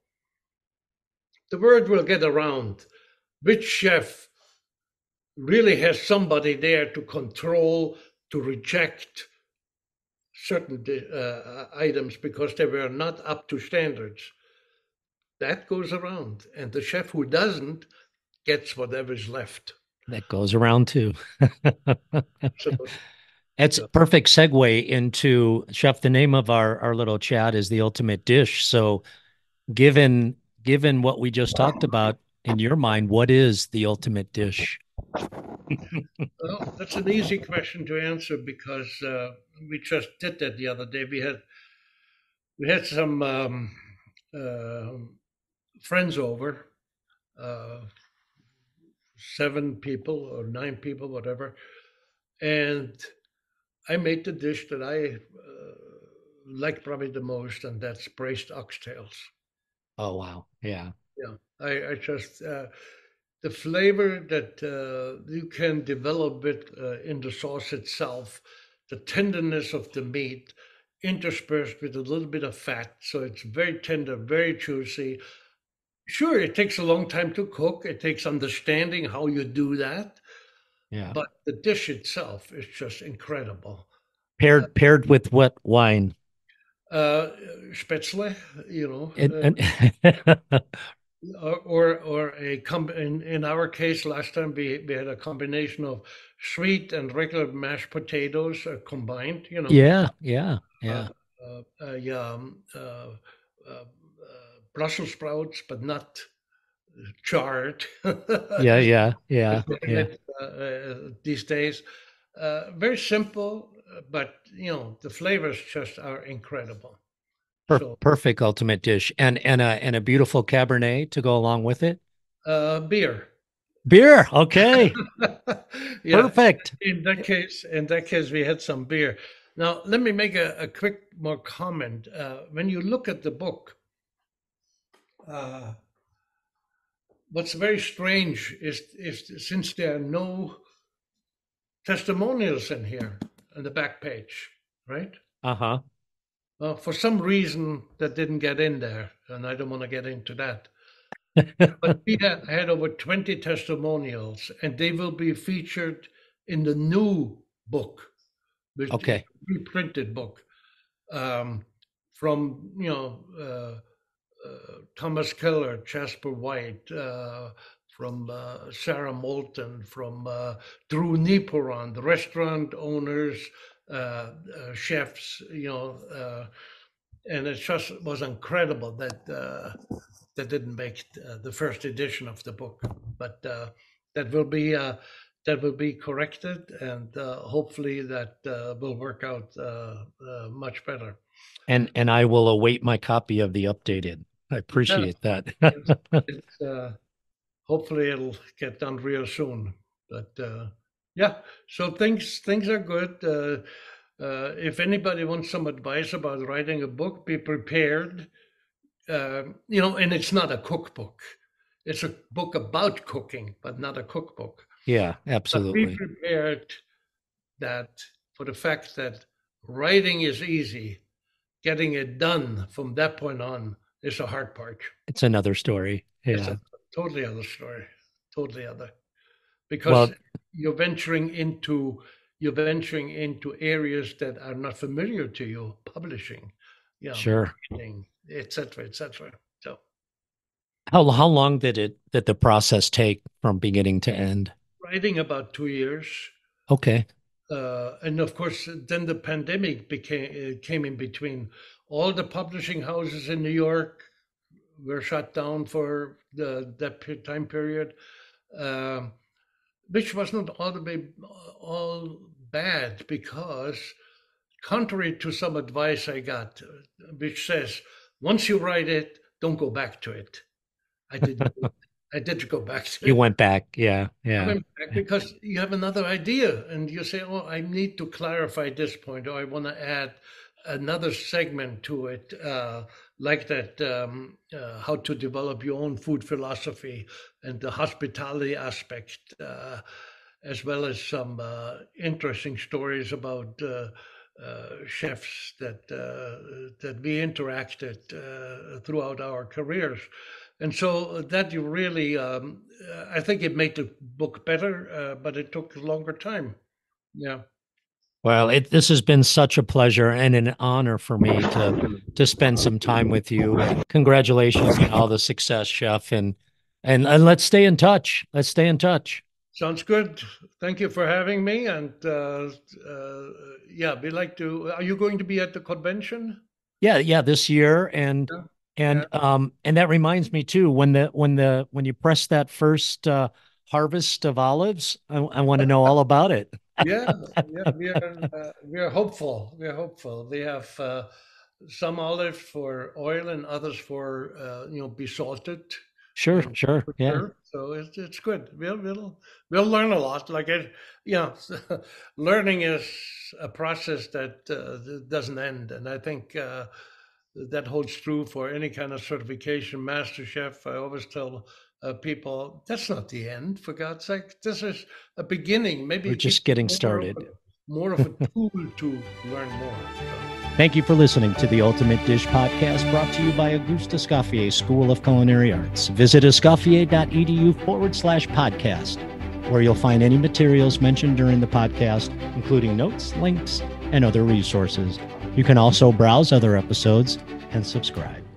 the word will get around. Which chef really has somebody there to control, to reject certain uh, items because they were not up to standards. That goes around. And the chef who doesn't gets whatever's left. That goes around too. It's a perfect segue into chef. The name of our our little chat is the ultimate dish. So, given given what we just talked about, in your mind, what is the ultimate dish? well, that's an easy question to answer because uh, we just did that the other day. We had we had some um, uh, friends over, uh, seven people or nine people, whatever, and I made the dish that I uh, like probably the most, and that's braised oxtails. Oh wow! Yeah, yeah. I, I just uh, the flavor that uh, you can develop it uh, in the sauce itself, the tenderness of the meat, interspersed with a little bit of fat, so it's very tender, very juicy. Sure, it takes a long time to cook. It takes understanding how you do that. Yeah. But the dish itself is just incredible. Paired uh, paired with what wine? Uh, Spätzle, you know. And, uh, or or a com- in, in our case last time we, we had a combination of sweet and regular mashed potatoes uh, combined you know. Yeah yeah yeah. Uh, uh, yeah um, uh, uh, uh, brussels sprouts but not charred. Yeah yeah yeah yeah. these days. Very simple but you know the flavors just are incredible Per- so, perfect ultimate dish, and and a and a beautiful Cabernet to go along with it. Uh, beer. Beer. Okay. yeah, Perfect. In that case, in that case, we had some beer. Now, let me make a, a quick more comment. Uh, when you look at the book, uh, what's very strange is, is since there are no testimonials in here on the back page, right? Uh huh. Well, for some reason that didn't get in there, and I don't want to get into that. but we had over 20 testimonials, and they will be featured in the new book, which okay. reprinted book um, from you know uh, uh, Thomas Keller, Jasper White, uh, from uh, Sarah Moulton, from uh, Drew Nieporent, the restaurant owners, uh, uh, chefs, you know, uh, and it just was incredible that that didn't make the first edition of the book, but that will be that will be corrected, and hopefully that will work out much better. And and I will await my copy of the updated. I appreciate yeah. that. it's, uh, hopefully it'll get done real soon. But uh, yeah, so things things are good. Uh, uh, if anybody wants some advice about writing a book, be prepared. Uh, you know, and it's not a cookbook. It's a book about cooking, but not a cookbook. Yeah, absolutely. But be prepared that for the fact that writing is easy, getting it done from that point on is a hard part. It's another story. Yeah. It's a totally other story. Totally other because well, you're venturing into you're venturing into areas that are not familiar to you, publishing, you know, sure, etc., etc. So, how how long did it did the process take from beginning to end? Writing about two years. Okay. uh, and of course, then the pandemic became uh, came in between. All the publishing houses in New York were shut down for the that time period, uh, which was not all the way all bad because, contrary to some advice I got, which says once you write it, don't go back to it. I didn't. I did go back to You went back, yeah, yeah. Back because you have another idea and you say, oh, I need to clarify this point, or I want to add another segment to it, uh, like that, um, uh, how to develop your own food philosophy and the hospitality aspect, uh, as well as some uh, interesting stories about uh, uh, chefs that that we interacted throughout our careers and so that you really, um, I think it made the book better, uh, but it took a longer time. Yeah. Well, it, this has been such a pleasure and an honor for me to to spend some time with you. Congratulations on all the success, Chef, and and and let's stay in touch. Let's stay in touch. Sounds good. Thank you for having me. And uh, uh, yeah, we like to. Are you going to be at the convention? Yeah, yeah, this year, and yeah. And yeah. um and that reminds me too when the when the when you press that first uh, harvest of olives, I, I want to know all about it. Yeah, yeah, we are uh, we are hopeful. We are hopeful. We have uh, some olives for oil and others for uh, you know be salted. Sure, sure, yeah. Sure. So it's it's good. We'll we'll we'll learn a lot. Like it, you know, learning is a process that uh, doesn't end, and I think uh, that holds true for any kind of certification, master chef. I always tell uh, people that's not the end, for God's sake. This is a beginning. Maybe we're just getting started. More of a, more of a tool to learn more. Thank you for listening to the Ultimate Dish podcast brought to you by Auguste Escoffier School of Culinary Arts. Visit escoffier.edu forward slash podcast, where you'll find any materials mentioned during the podcast, including notes, links, and other resources. You can also browse other episodes and subscribe.